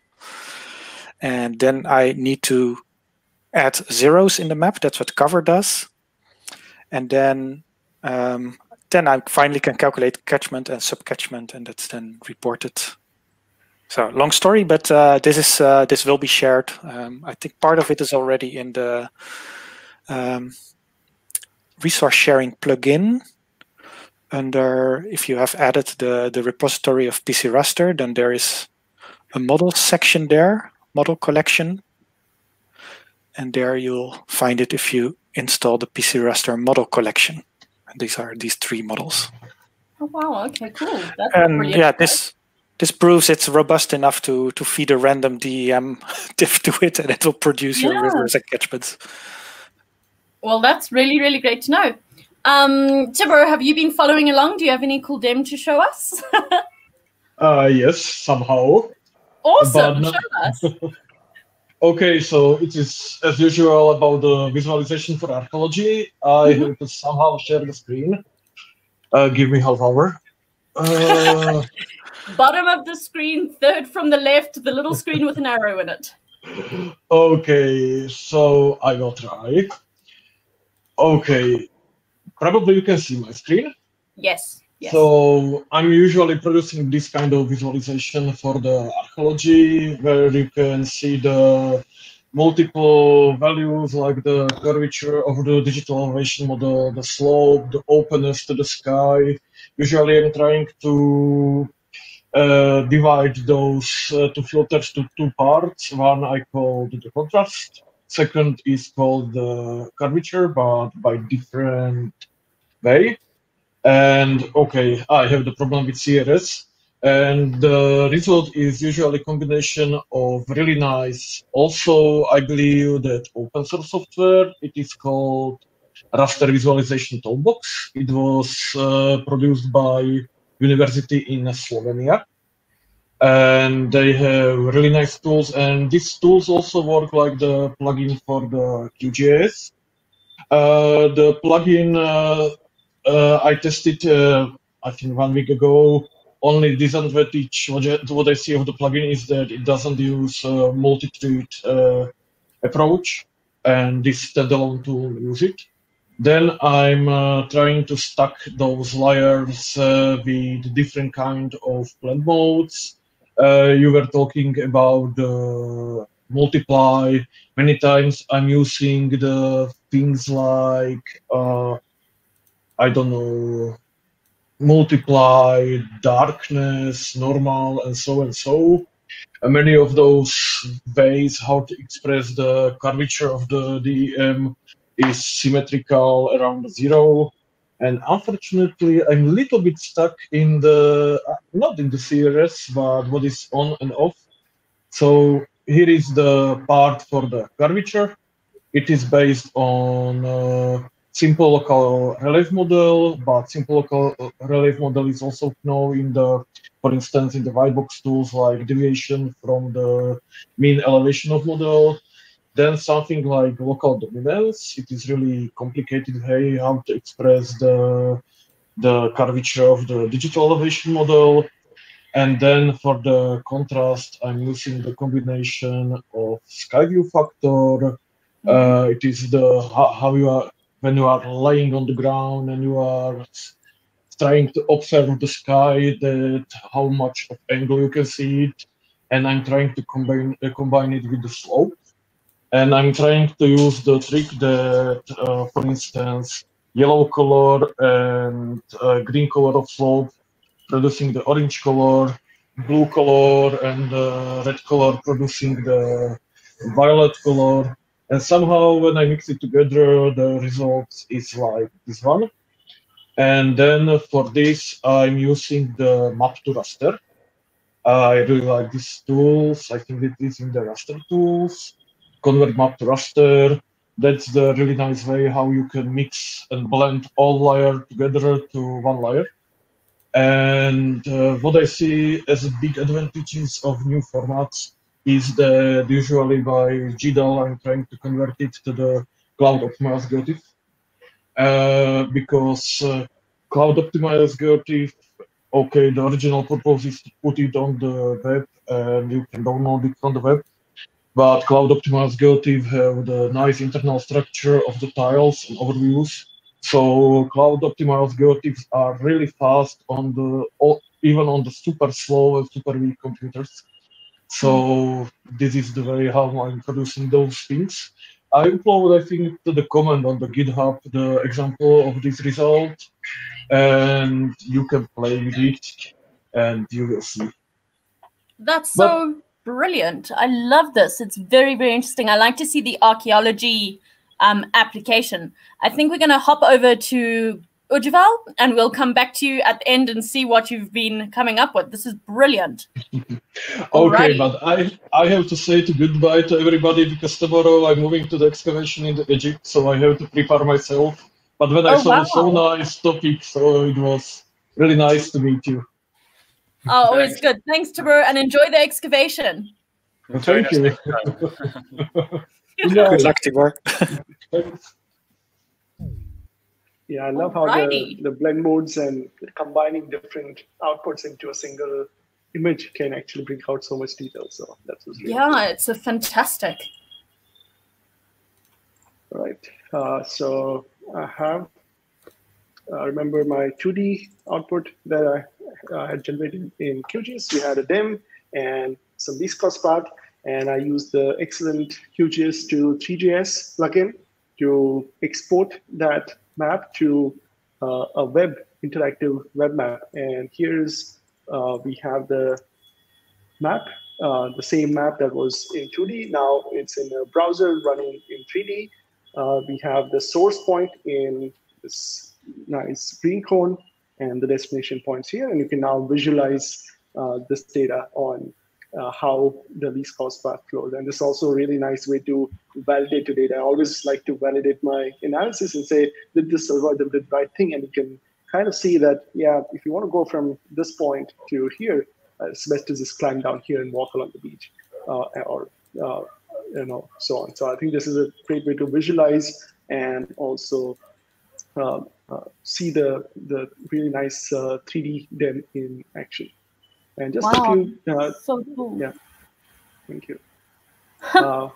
and then I need to add zeros in the map. That's what cover does, and then um, then I finally can calculate catchment and subcatchment, and that's then reported so long story, but uh, this is uh, this will be shared. Um, I think part of it is already in the um, resource sharing plugin. Under if you have added the the repository of PC raster, then there is a model section there, model collection, and there you'll find it if you install the PC raster model collection. And these are these three models. Oh wow! Okay, cool. That's and yeah, this this proves it's robust enough to to feed a random DEM (laughs) diff to it, and it will produce yeah. your rivers and catchments. Well, that's really really great to know. Um, Tibor, have you been following along? Do you have any cool DEM to show us? (laughs) uh, yes, somehow. Awesome, show us. (laughs) okay, so it is as usual about the visualization for archaeology. I mm -hmm. have to somehow share the screen. Uh, give me half hour. Uh, (laughs) Bottom of the screen, third from the left, the little screen with an arrow in it. Okay, so I will try. Okay, probably you can see my screen. Yes. Yes. So I'm usually producing this kind of visualization for the archaeology, where you can see the multiple values like the curvature of the digital elevation model, the slope, the openness to the sky. Usually I'm trying to uh, divide those uh, two filters to two parts. One I call the contrast. Second is called the curvature, but by different way. And okay, I have the problem with CRS. And the result is usually a combination of really nice, also I believe that open source software, it is called raster visualization toolbox. It was uh, produced by university in Slovenia. And they have really nice tools. And these tools also work like the plugin for the QGIS. Uh, the plugin uh, uh I tested, uh, I think, one week ago only disadvantage what I see of the plugin is that it doesn't use uh, approach, and this standalone tool use it. Then I'm uh, trying to stack those layers uh, with different kind of blend modes. Uh, you were talking about the multiply. Many times I'm using the things like uh, I don't know multiply, darkness, normal, and so and so. And many of those ways how to express the curvature of the DEM is symmetrical around zero. And unfortunately, I'm a little bit stuck in the, not in the CRS, but what is on and off. So here is the part for the curvature. It is based on uh, simple local relief model, but simple local relief model is also known in the, for instance, in the WhiteboxTools like deviation from the mean elevation of model. Then something like local dominance. It is really complicated way how to express the the curvature of the digital elevation model. And then for the contrast, I'm using the combination of sky view factor. Uh, it is the how, how you are when you are lying on the ground and you are trying to observe the sky, that how much of angle you can see it, and I'm trying to combine uh, combine it with the slope, and I'm trying to use the trick that, uh, for instance, yellow color and uh, green color of slope producing the orange color, blue color and red color producing the violet color and somehow when I mix it together, the result is like this one. And then for this, I'm using the map to raster. I really like these tools. I think it is in the raster tools. Convert map to raster. That's the really nice way how you can mix and blend all layer together to one layer. And uh, what I see as a big advantages of new formats is that usually by GDAL I'm trying to convert it to the cloud optimized GeoTIFF uh, because uh, cloud optimized GeoTIFF, okay, the original purpose is to put it on the web and you can download it from the web. But cloud optimized GeoTIFF have the nice internal structure of the tiles and overviews. So cloud optimized GeoTIFFs are really fast on the even on the super slow and super weak computers. So this is the way how I'm producing those things. I upload, I think, to the comment on the GitHub the example of this result, and you can play with it, and you will see. That's but, so brilliant. I love this. It's very, very interesting. I like to see the archaeology um, application. I think we're going to hop over to Ujaval, and we'll come back to you at the end and see what you've been coming up with. This is brilliant. (laughs) okay, but I I have to say to goodbye to everybody because tomorrow I'm moving to the excavation in Egypt, so I have to prepare myself. But when I oh, saw wow. so nice topic, so it was really nice to meet you. Oh, always good. Thanks, Tibor, and enjoy the excavation. Thank you. (laughs) Good luck, Tibor. Yeah, I love how the, the blend modes and combining different outputs into a single image can actually bring out so much detail. So that's really yeah, cool. it's a fantastic. Right. Uh, so I have uh, remember my 2D output that I had generated in QGIS. We had a DEM and some vscos part, and I used the excellent QGIS to 3JS plugin to export that map to uh, a web interactive web map. And here's uh, we have the map, uh, the same map that was in 2D. Now it's in a browser running in 3D. Uh, we have the source point in this nice green cone and the destination points here. And you can now visualize uh, this data on uh, how the least cost path flows. And this is also a really nice way to validate the data. I always like to validate my analysis and say, did this algorithm did the right thing? And you can kind of see that, yeah, if you want to go from this point to here, uh, it's best to just climb down here and walk along the beach uh, or, uh, you know, so on. So I think this is a great way to visualize and also uh, see the, the really nice 3D DEM in action. And just wow. a few. Uh, so cool. Yeah. Thank you. (laughs) uh,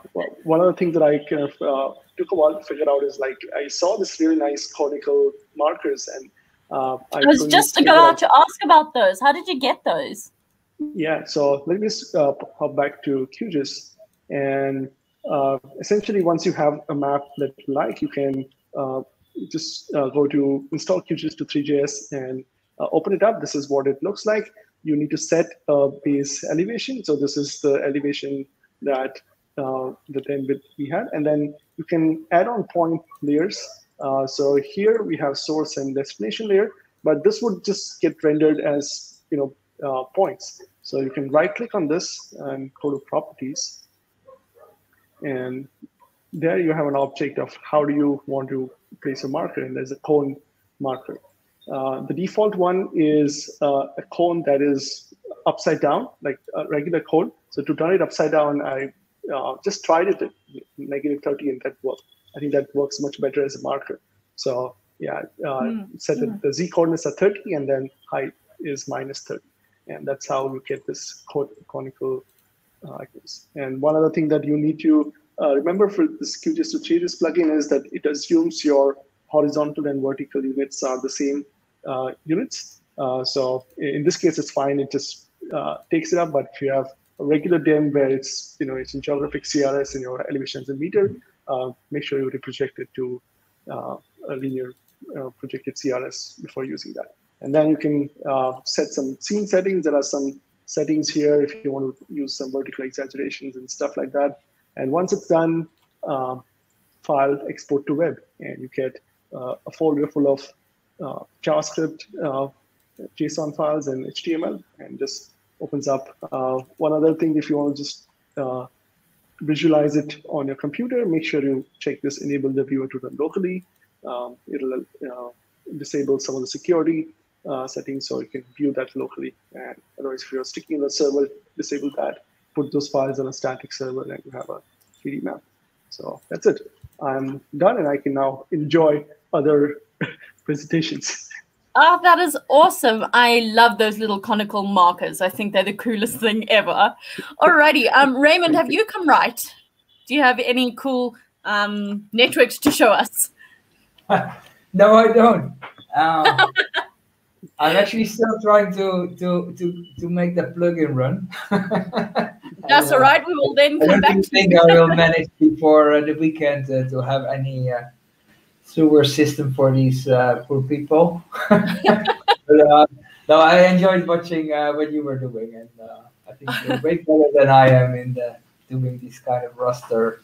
one of the things that I kind of uh, took a while to figure out is like I saw this really nice conical markers, and uh, I, I was just about to ask about those. How did you get those? Yeah, so let me just uh, hop back to QGIS, and uh, essentially, once you have a map that you like, you can uh, just go to install QGIS to 3JS and open it up. This is what it looks like you need to set a base elevation. So this is the elevation that uh, the 10 bit we had. And then you can add on point layers. Uh, so here we have source and destination layer, but this would just get rendered as you know uh, points. So you can right click on this and go to properties. And there you have an object of how do you want to place a marker. And there's a cone marker. Uh, the default one is uh, a cone that is upside down, like a regular cone. So to turn it upside down, I uh, just tried it at negative 30 and that worked. I think that works much better as a marker. So yeah, mm. set mm. the z coordinates are 30 and then height is minus 30. And that's how you get this conical uh, icons. And one other thing that you need to uh, remember for this QGIS to 3JS plugin is that it assumes your horizontal and vertical units are the same uh, units. Uh, so in this case, it's fine. It just uh, takes it up. But if you have a regular DEM where it's you know it's in geographic CRS and your elevations in meter, make sure you reproject it to a linear projected CRS before using that. And then you can set some scene settings. There are some settings here if you want to use some vertical exaggerations and stuff like that. And once it's done, uh, file export to web, and you get uh, a folder full of uh, JavaScript, uh, JSON files, and HTML, and just opens up. Uh, one other thing, if you want to just visualize it on your computer, make sure you check this enable the viewer to run locally. Um, it'll uh, disable some of the security uh, settings so you can view that locally. And otherwise, if you're sticking on the server, disable that, put those files on a static server, and you have a 3D map. So that's it. I'm done, and I can now enjoy other (laughs) presentations. Oh, that is awesome. I love those little conical markers. I think they're the coolest thing ever. Alrighty. Um, Raymond, have you come right? Do you have any cool um, networks to show us? (laughs) no, I don't. Um, (laughs) I'm actually still trying to to to to make the plugin run. (laughs) That's all right. We will then come I back. I think I will manage before uh, the weekend uh, to have any uh, sewer system for these uh, poor people. (laughs) but, uh, no, I enjoyed watching uh, what you were doing, and uh, I think you're way better than I am in the, doing this kind of raster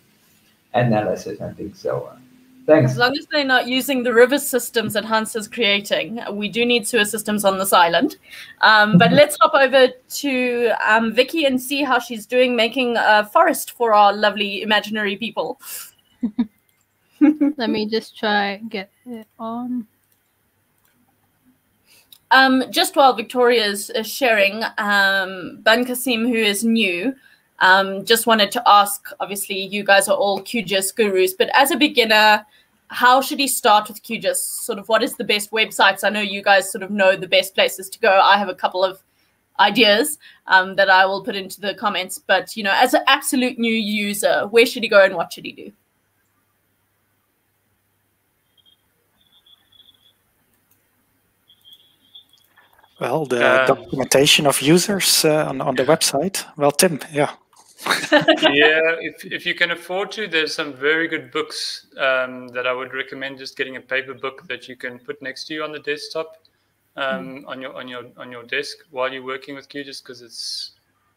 analysis. I think so. Thanks. As long as they're not using the river systems that Hans is creating, we do need sewer systems on this island. Um, but let's hop over to um, Vicky and see how she's doing making a forest for our lovely imaginary people. Let me just try get it on. Um, just while Victoria's is sharing, um, Ban Kasim, who is new, um, just wanted to ask. Obviously, you guys are all QGIS gurus, but as a beginner, how should he start with QGIS? Sort of, what is the best websites? I know you guys sort of know the best places to go. I have a couple of ideas um, that I will put into the comments. But you know, as an absolute new user, where should he go and what should he do? Well, the uh, documentation of users uh, on, on the website. Well, Tim, yeah. (laughs) yeah, if, if you can afford to, there's some very good books um, that I would recommend just getting a paper book that you can put next to you on the desktop, um, mm. on your on your on your desk while you're working with QGIS because it's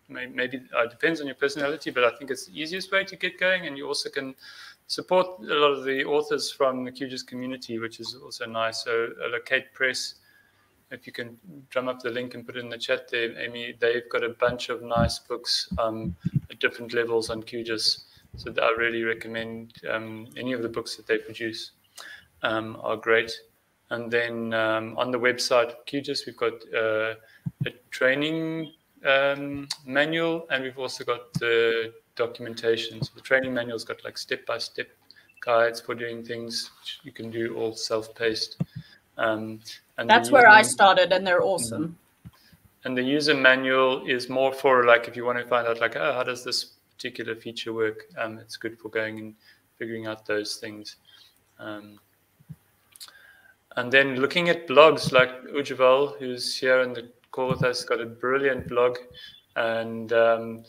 maybe uh, depends on your personality, but I think it's the easiest way to get going, and you also can support a lot of the authors from the QGIS community, which is also nice. So, uh, Locate Press if you can drum up the link and put it in the chat there, Amy, they've got a bunch of nice books um, at different levels on QGIS. So I really recommend um, any of the books that they produce um, are great. And then um, on the website of QGIS, we've got uh, a training um, manual and we've also got the documentation. So the training manual's got like step-by-step guides for doing things, you can do all self-paced. Um, and That's where I started, and they're awesome. And the user manual is more for like if you want to find out like, oh, how does this particular feature work? Um, it's good for going and figuring out those things. Um, and then looking at blogs like Ujaval, who's here in the call with us, got a brilliant blog, and um,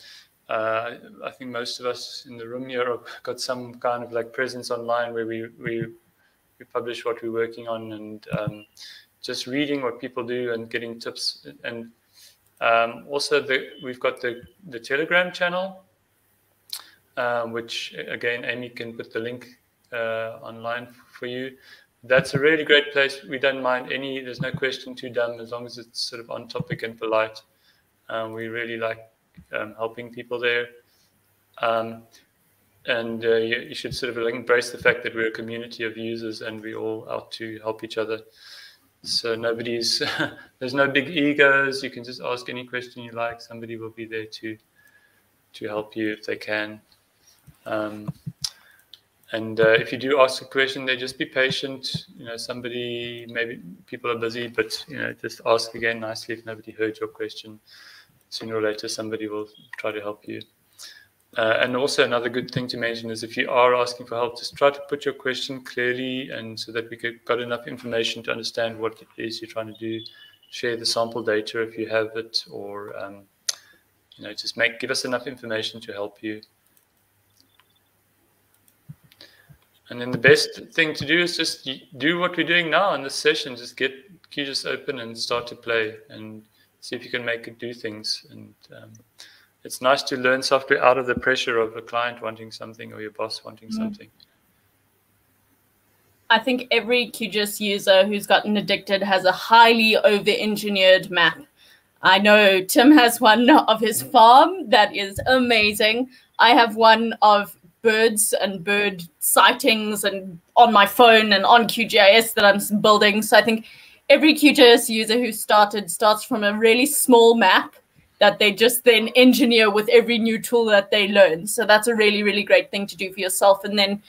uh, I think most of us in the room here have got some kind of like presence online where we we, we publish what we're working on and um, just reading what people do and getting tips and um, also the, we've got the the Telegram channel, um, which again Amy can put the link uh, online for you. That's a really great place. We don't mind any. There's no question too dumb as long as it's sort of on topic and polite. Um, we really like um, helping people there. And uh, you, you, should sort of embrace the fact that we're a community of users and we're all out to help each other. So nobody's, (laughs) there's no big egos. You can just ask any question you like. Somebody will be there to, to help you if they can. Um, and uh, if you do ask a question, they just be patient. You know, somebody, maybe people are busy, but, you know, just ask again nicely if nobody heard your question sooner or later somebody will try to help you. Uh, and also another good thing to mention is if you are asking for help, just try to put your question clearly and so that we get, got enough information to understand what it is you're trying to do. Share the sample data if you have it, or um, you know, just make give us enough information to help you. And then the best thing to do is just do what we're doing now in this session. Just get QGIS open and start to play and see if you can make it do things. And um, it's nice to learn software out of the pressure of a client wanting something or your boss wanting mm. something. I think every QGIS user who's gotten addicted has a highly over-engineered map. I know Tim has one (laughs) of his farm that is amazing. I have one of birds and bird sightings and on my phone and on QGIS that I'm building. So I think every QGIS user who started starts from a really small map that they just then engineer with every new tool that they learn. So that's a really, really great thing to do for yourself. And then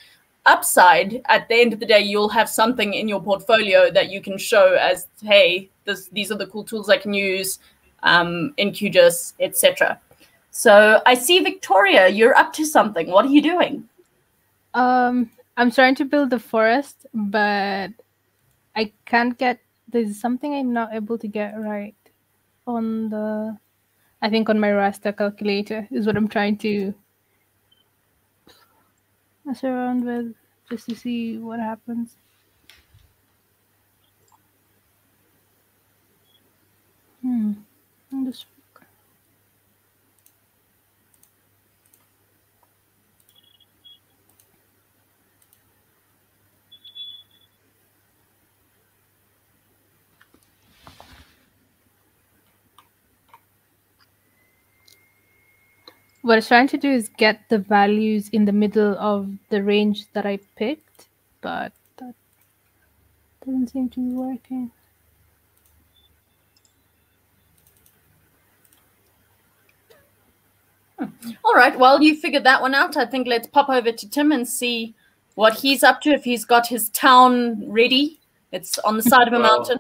upside, at the end of the day, you'll have something in your portfolio that you can show as, hey, this, these are the cool tools I can use um, in QGIS, etc. So I see Victoria, you're up to something. What are you doing? Um, I'm trying to build the forest, but I can't get there's something I'm not able to get right on the I think on my raster calculator is what I'm trying to mess around with just to see what happens. Hmm. I'm just what I was trying to do is get the values in the middle of the range that I picked, but that doesn't seem to be working. All right. Well, you figured that one out. I think let's pop over to Tim and see what he's up to. If he's got his town ready, it's on the side of a well, mountain.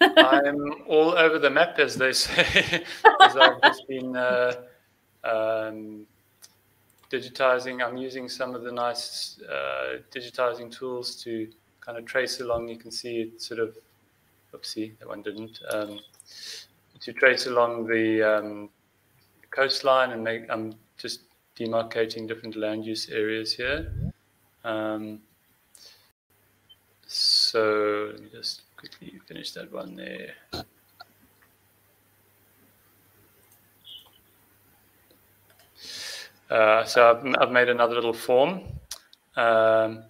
I'm all over the map, as they say, (laughs) because I've just been uh, um, digitizing. I'm using some of the nice uh, digitizing tools to kind of trace along. You can see it sort of, oopsie, that one didn't. Um, to trace along the um, coastline and make, I'm just demarcating different land use areas here. Um, so let me just quickly finish that one there. Uh, so I've, I've, made another little form um,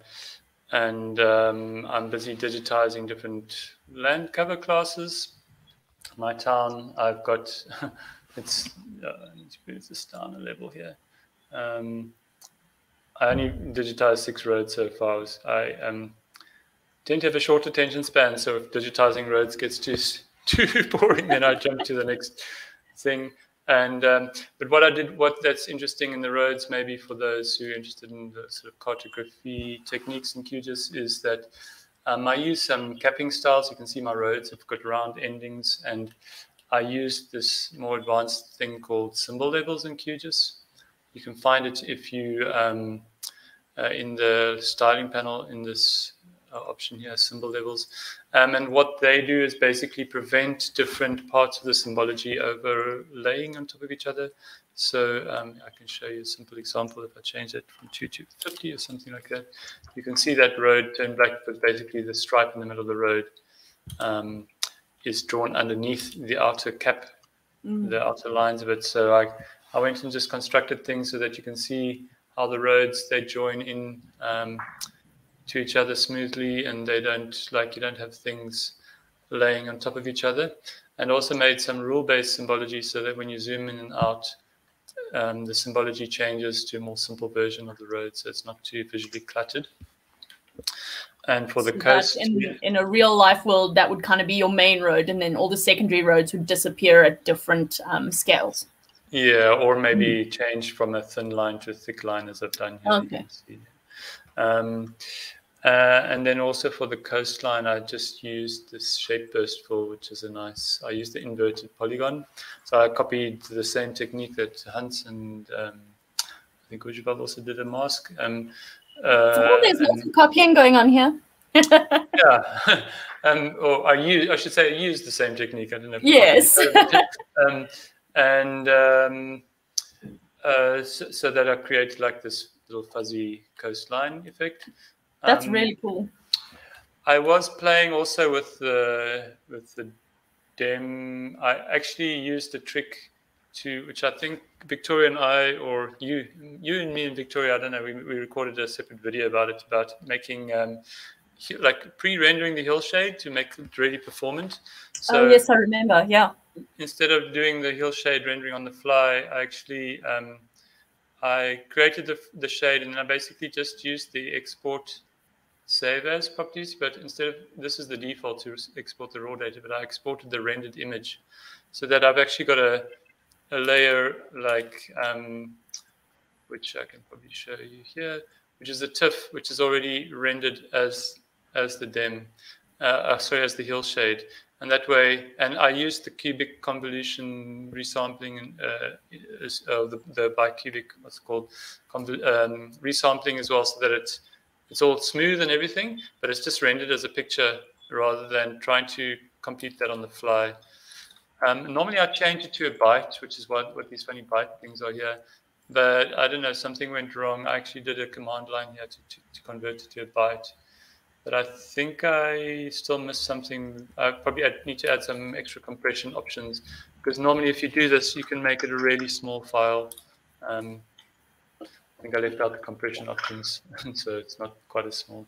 and um, I'm busy digitizing different land cover classes. my town, I've got (laughs) it's. Uh, I this down a level here. Um, I only digitized six roads so far. I um, tend to have a short attention span, so if digitizing roads gets too (laughs) too boring, then I jump to the next thing. And um, but what I did, what that's interesting in the roads, maybe for those who are interested in the sort of cartography techniques in QGIS, is that um, I use some capping styles. You can see my roads have got round endings, and I use this more advanced thing called symbol levels in QGIS. You can find it if you um, uh, in the styling panel in this option here, symbol levels. Um, and what they do is basically prevent different parts of the symbology overlaying on top of each other. So um, I can show you a simple example. If I change it from 2 to 50 or something like that, you can see that road turn black, but basically the stripe in the middle of the road um, is drawn underneath the outer cap, mm. the outer lines of it. So I, I went and just constructed things so that you can see how the roads, they join in um, to each other smoothly and they don't like you don't have things laying on top of each other. And also made some rule-based symbology so that when you zoom in and out um, the symbology changes to a more simple version of the road so it's not too visually cluttered. And for the so coast in, in a real life world that would kind of be your main road and then all the secondary roads would disappear at different um, scales. Yeah or maybe mm. change from a thin line to a thick line as i've done here. Okay. Um, uh, and then also for the coastline, I just used this shape burst fill, which is a nice, I used the inverted polygon. So I copied the same technique that Hans and um, I think Ujaval also did a mask. Um, uh, there's lots of copying going on here. (laughs) (laughs) yeah, (laughs) um, or I use, I should say, I used the same technique. I don't know. yes. um, and um, uh, so, so, that I created like this little fuzzy coastline effect. That's um, really cool. I was playing also with the with the DEM. I actually used a trick to which I think Victoria and I, or you, you and me and Victoria, I don't know. We, we recorded a separate video about it about making um, like pre-rendering the hillshade to make it really performant. So oh yes, I remember. Yeah. Instead of doing the hillshade rendering on the fly, I actually um, I created the, the shade and I basically just used the export save as properties, but instead of this is the default to export the raw data, but I exported the rendered image so that I've actually got a, a layer like, um, which I can probably show you here, which is a TIFF, which is already rendered as as the DEM, uh, uh, sorry, as the hillshade. And that way, and I used the cubic convolution resampling, uh, uh, the, the bicubic, what's called, um, resampling as well, so that it's it's all smooth and everything, but it's just rendered as a picture rather than trying to compute that on the fly. Um, normally I change it to a byte, which is what, what these funny byte things are here. But I don't know, something went wrong. I actually did a command line here to, to, to convert it to a byte. But I think I still missed something. I probably I need to add some extra compression options because normally if you do this, you can make it a really small file. Um, I think I left out the compression options, (laughs) so it's not quite as small.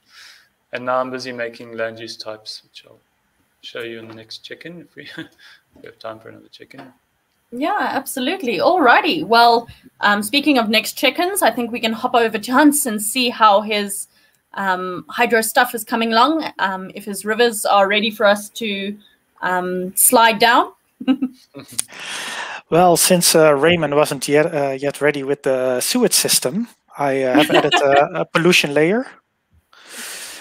And now I'm busy making land use types, which I'll show you in the next check-in if we, (laughs) if we have time for another check-in. Yeah, absolutely. Alrighty. Well, um, speaking of next check-ins, I think we can hop over to Hans and see how his um, hydro stuff is coming along. Um, if his rivers are ready for us to um, slide down. (laughs) Well, since uh, Raymond wasn't yet uh, yet ready with the sewage system, I uh, have added a, a, pollution layer.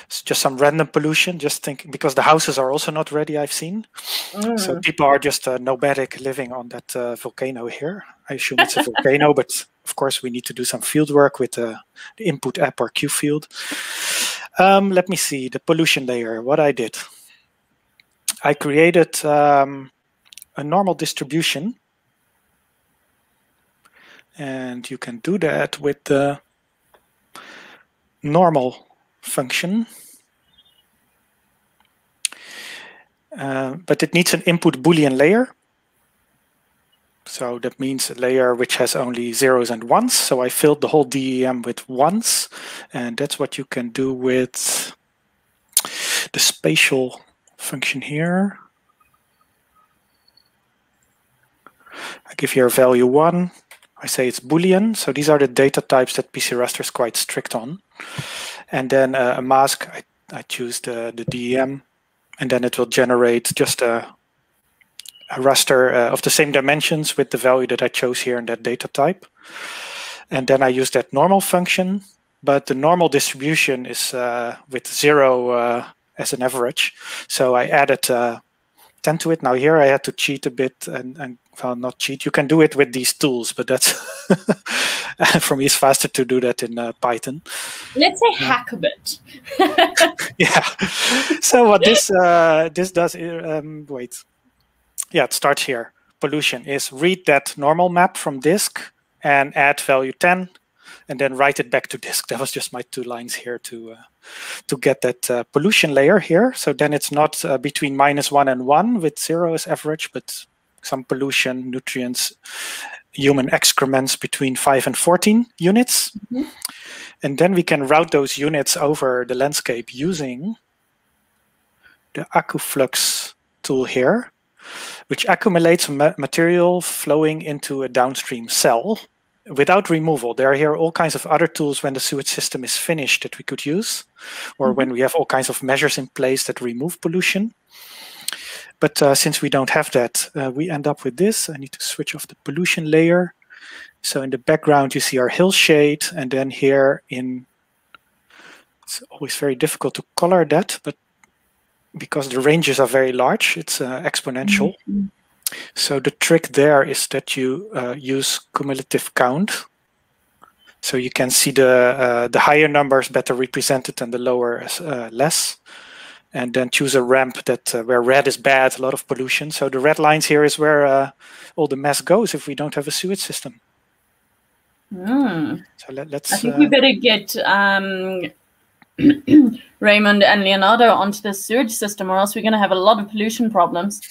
It's just some random pollution, just thinking because the houses are also not ready. I've seen, mm. so people are just uh, nomadic living on that uh, volcano here. I assume it's a volcano, but of course we need to do some field work with uh, the input app or QField. Um, let me see the pollution layer. What I did, I created um, a normal distribution and you can do that with the normal function. Uh, but it needs an input boolean layer. So that means a layer which has only zeros and ones. So I filled the whole DEM with ones. And that's what you can do with the spatial function here. I give here a value one. I say it's Boolean. So these are the data types that PCRaster is quite strict on. And then uh, a mask, I, I choose the, the DEM, and then it will generate just a, a raster uh, of the same dimensions with the value that I chose here in that data type. And then I use that normal function, but the normal distribution is uh, with zero uh, as an average. So I added uh, 10 to it. Now here I had to cheat a bit and, and well, not cheat. You can do it with these tools, but that's (laughs) for me, it's faster to do that in uh, Python. Let's say hack a bit. (laughs) (laughs) yeah. So what this uh, this does, um, wait. Yeah, it starts here. Pollution is read that normal map from disk and add value 10 and then write it back to disk. (laughs) That was just my two lines here to uh, to get that uh, pollution layer here. So then it's not uh, between minus one and one with zero as average, but some pollution, nutrients, human excrements between 5 and 14 units. Mm -hmm. And then we can route those units over the landscape using the AccuFlux tool here, which accumulates ma material flowing into a downstream cell without removal. There are here all kinds of other tools when the sewage system is finished that we could use, or mm -hmm. when we have all kinds of measures in place that remove pollution. But uh, since we don't have that, uh, we end up with this. I need to switch off the pollution layer. So in the background, you see our hill shade. And then here in, it's always very difficult to color that, but because the ranges are very large, it's uh, exponential. Mm -hmm. So the trick there is that you uh, use cumulative count. So you can see the uh, the higher numbers better represented and the lower uh, less and then choose a ramp that uh, where red is bad, a lot of pollution. So the red lines here is where uh, all the mess goes if we don't have a sewage system. Mm. So let, us I think uh, we better get um, (clears throat) Raymond and Leonardo onto the sewage system, or else we're going to have a lot of pollution problems.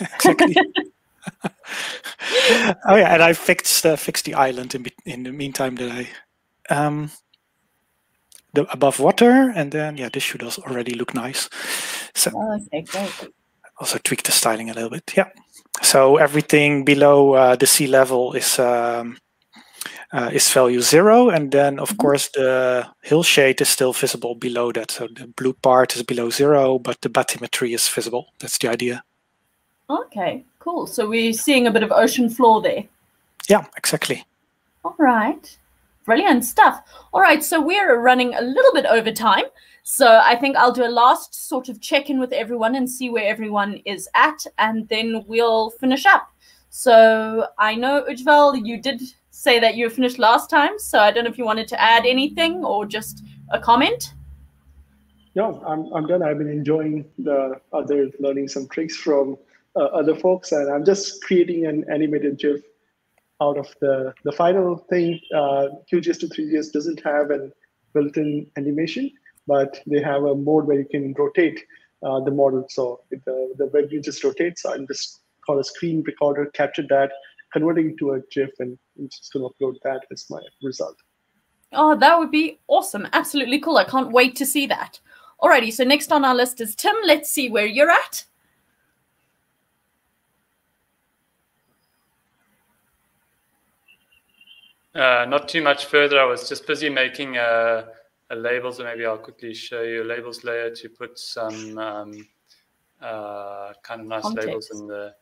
Exactly. (laughs) oh yeah, and I fixed uh, fixed the island in in the meantime that I. Um, the above water, and then yeah, this should also already look nice. So okay, great. Also tweak the styling a little bit. Yeah. So everything below uh, the sea level is um, uh, is value zero, and then of mm -hmm. course the hill shade is still visible below that. So the blue part is below zero, but the bathymetry is visible. That's the idea. Okay, cool. So we're seeing a bit of ocean floor there. Yeah, exactly. All right. Brilliant stuff. All right, so we're running a little bit over time. So I think I'll do a last sort of check in with everyone and see where everyone is at, and then we'll finish up. So I know, Ujaval, you did say that you finished last time. So I don't know if you wanted to add anything or just a comment. No, I'm, I'm done. I've been enjoying the other learning some tricks from uh, other folks, and I'm just creating an animated GIF out of the, the final thing, uh, QGIS to 3JS doesn't have a built-in animation, but they have a mode where you can rotate uh, the model. So the, the web view just rotates. I'm just call a screen recorder, capture that, converting to a GIF, and I'm just going to upload that as my result. Oh, that would be awesome. Absolutely cool. I can't wait to see that. Alrighty, so next on our list is Tim. Let's see where you're at. Uh, not too much further. I was just busy making a, a label, so maybe I'll quickly show you a labels layer to put some um, uh, kind of nice Context. labels in the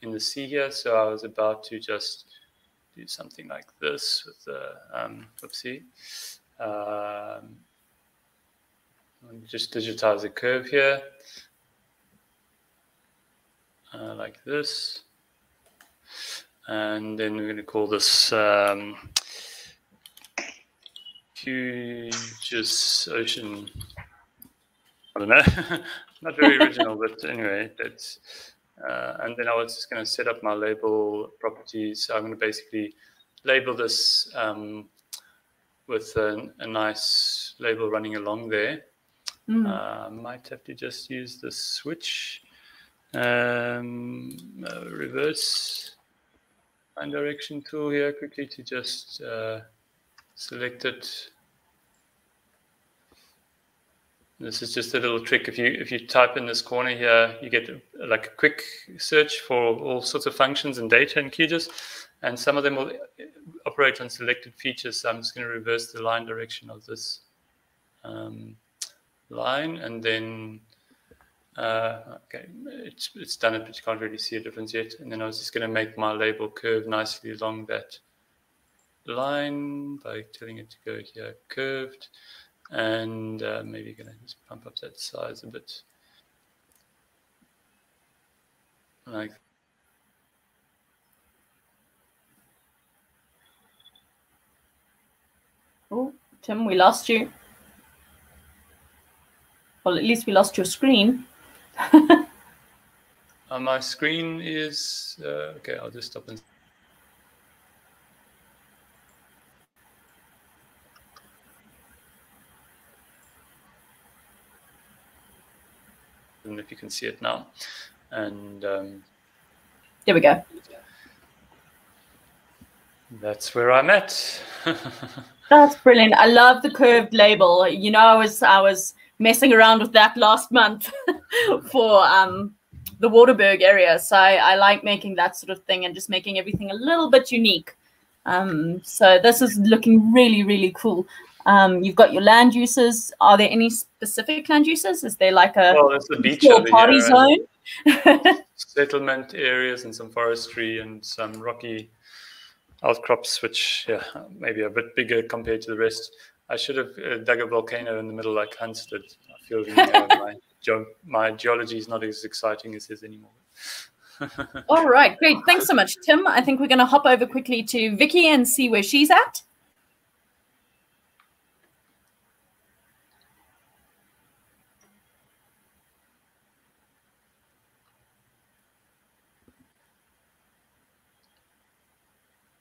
in the sea here. So I was about to just do something like this with the um, oopsie. Um, just digitize the curve here, uh, like this and then we're going to call this um, QGIS Ocean. I don't know, (laughs) not very original, but anyway, that's. Uh, and then I was just going to set up my label properties. So I'm going to basically label this um, with a, a, nice label running along there. Mm. Uh, might have to just use the switch um, uh, reverse line direction tool here quickly to just select it This is just a little trick. If you if you type in this corner here, you get like a quick search for all sorts of functions and data in QGIS, and some of them will operate on selected features. So I'm just going to reverse the line direction of this um, line, and then uh, okay, it's it's done it, but you can't really see a difference yet. And then I was just going to make my label curve nicely along that line by telling it to go here curved and uh, maybe to just pump up that size a bit like Oh, Tim, we lost you. Well, at least we lost your screen. (laughs) uh, my screen is uh, okay. I'll just stop and if you can see it now. And um, there we go. That's where I'm at. (laughs) that's brilliant. I love the curved label. You know, I was I was messing around with that last month (laughs) for um, the Waterberg area. So I, I, like making that sort of thing and just making everything a little bit unique. Um, so this is looking really, really cool. Um, you've got your land uses. Are there any specific land uses? Is there like a well, there's a beach party zone? (laughs) settlement areas and some forestry and some rocky outcrops, which yeah, maybe a bit bigger compared to the rest. I should have uh, dug a volcano in the middle like Hans did. I feel you (laughs) know, my, ge- my geology is not as exciting as his anymore. (laughs) All right, great. Thanks so much, Tim. I think we're going to hop over quickly to Vicky and see where she's at.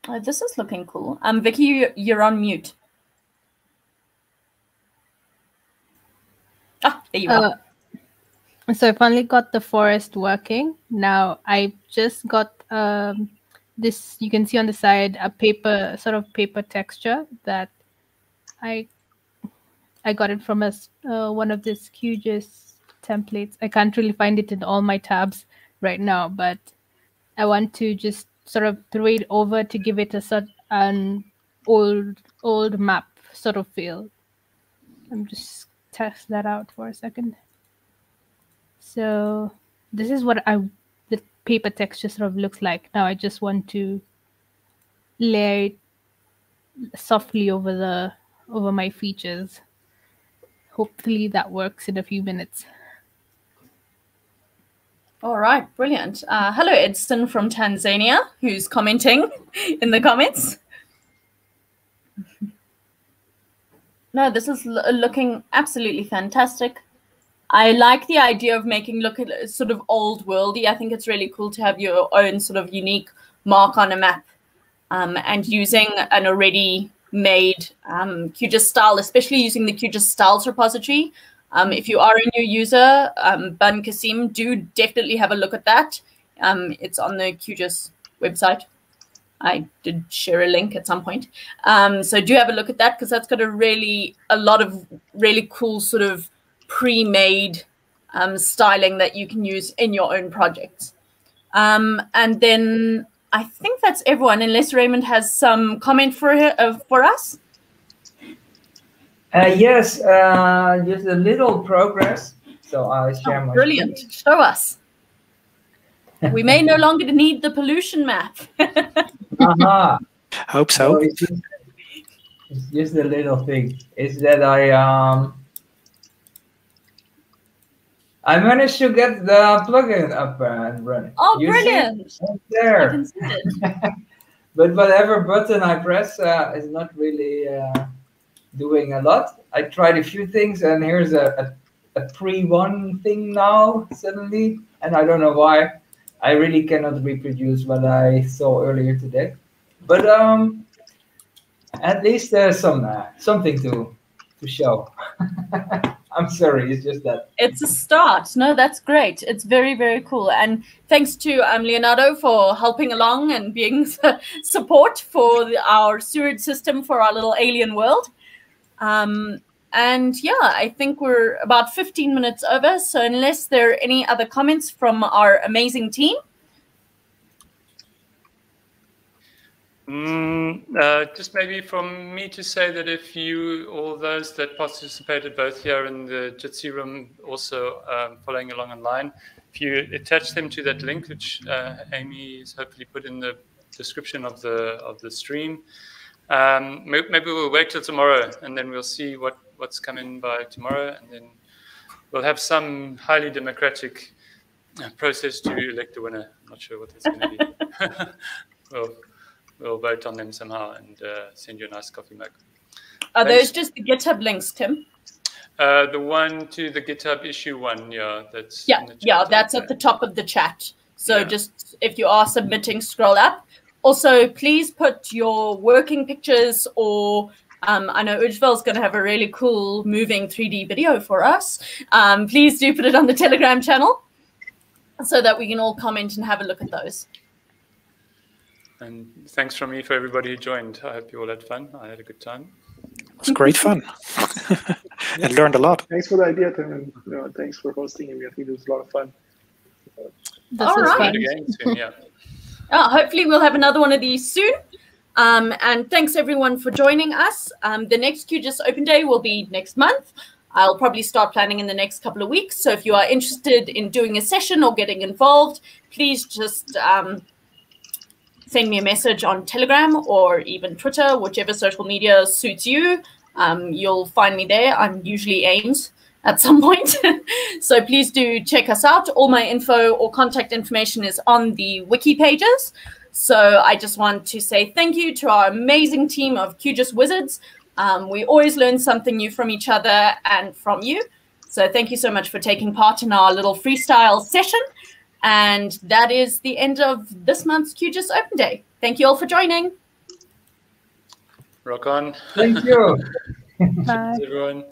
Oh, this is looking cool. Um, Vicky, you're on mute. Ah, there you uh, are. So I finally got the forest working. Now I just got um, this. You can see on the side a paper, sort of paper texture that I I got it from a uh, one of this QGIS templates. I can't really find it in all my tabs right now, but I want to just sort of throw it over to give it a sort an old old map sort of feel. I'm just test that out for a second. So this is what I the paper texture sort of looks like. Now I just want to layer it softly over the over my features. Hopefully that works in a few minutes. All right, brilliant. Uh, hello, Edson from Tanzania, who's commenting (laughs) in the comments. No, this is looking absolutely fantastic. I like the idea of making look at sort of old worldy. I think it's really cool to have your own sort of unique mark on a map um, and using an already made um, QGIS style, especially using the QGIS styles repository, um, if you are a new user, um, Ban Kasim, do definitely have a look at that. Um, it's on the QGIS website. I did share a link at some point. Um, so do have a look at that because that's got a really, a lot of really cool sort of pre-made um, styling that you can use in your own projects. Um, and then I think that's everyone, unless Raymond has some comment for, uh, for us. Uh, yes, uh, just a little progress. So I'll share oh, my. Brilliant. Screen. Show us. we may no (laughs) longer need the pollution map. uh-huh. (laughs) Hope so. so it's, just, it's, just, a little thing. Is that I um I managed to get the plugin up and running. Oh, you brilliant! there. (laughs) but whatever button I press uh, is not really. Uh, doing a lot. I tried a few things, and here's a, a, a pre-one thing now suddenly, and I don't know why. I really cannot reproduce what I saw earlier today, but um, at least there's some uh, something to to show. (laughs) I'm sorry, it's just that. It's a start. No, that's great. It's very, very cool. And thanks to um, Leonardo for helping along and being (laughs) support for the, our sewage system for our little alien world. Um, and yeah, I think we're about 15 minutes over. So unless there are any other comments from our amazing team. Mm, uh, just maybe from me to say that if you, all those that participated both here in the Jitsi room, also um, following along online, if you attach them to that link, which uh, Amy has hopefully put in the description of the of the stream, um, maybe we'll wait till tomorrow and then we'll see what what's coming by tomorrow, and then we'll have some highly democratic uh, process to elect the winner. I'm not sure what that's going to be. (laughs) well we'll vote on them somehow and uh, send you a nice coffee mug. Are Thanks. those just the GitHub links, Tim? Uh, the one to the GitHub issue one, yeah, that's yeah, yeah, that's at the top of the chat. So yeah. just if you are submitting, scroll up. Also, please put your working pictures or um, I know Ujaval is going to have a really cool moving 3D video for us. Um, please do put it on the Telegram channel so that we can all comment and have a look at those. And thanks from me for everybody who joined. I hope you all had fun. I had a good time. It was great fun. (laughs) and learned a lot. Thanks for the idea, Tim, and you know, thanks for hosting me. I think it was a lot of fun. This all right. Soon, yeah. Oh, hopefully, we'll have another one of these soon. Um, and thanks everyone for joining us. Um, the next QGIS Open Day will be next month. I'll probably start planning in the next couple of weeks. So if you are interested in doing a session or getting involved, please just um, send me a message on Telegram or even Twitter, whichever social media suits you. Um, you'll find me there. I'm usually Ames at some point. (laughs) so please do check us out. All my info or contact information is on the wiki pages. So I just want to say thank you to our amazing team of QGIS wizards. Um, we always learn something new from each other and from you. So thank you so much for taking part in our little freestyle session. And that is the end of this month's QGIS Open Day. Thank you all for joining. Rock on. Thank you. (laughs) Bye. everyone.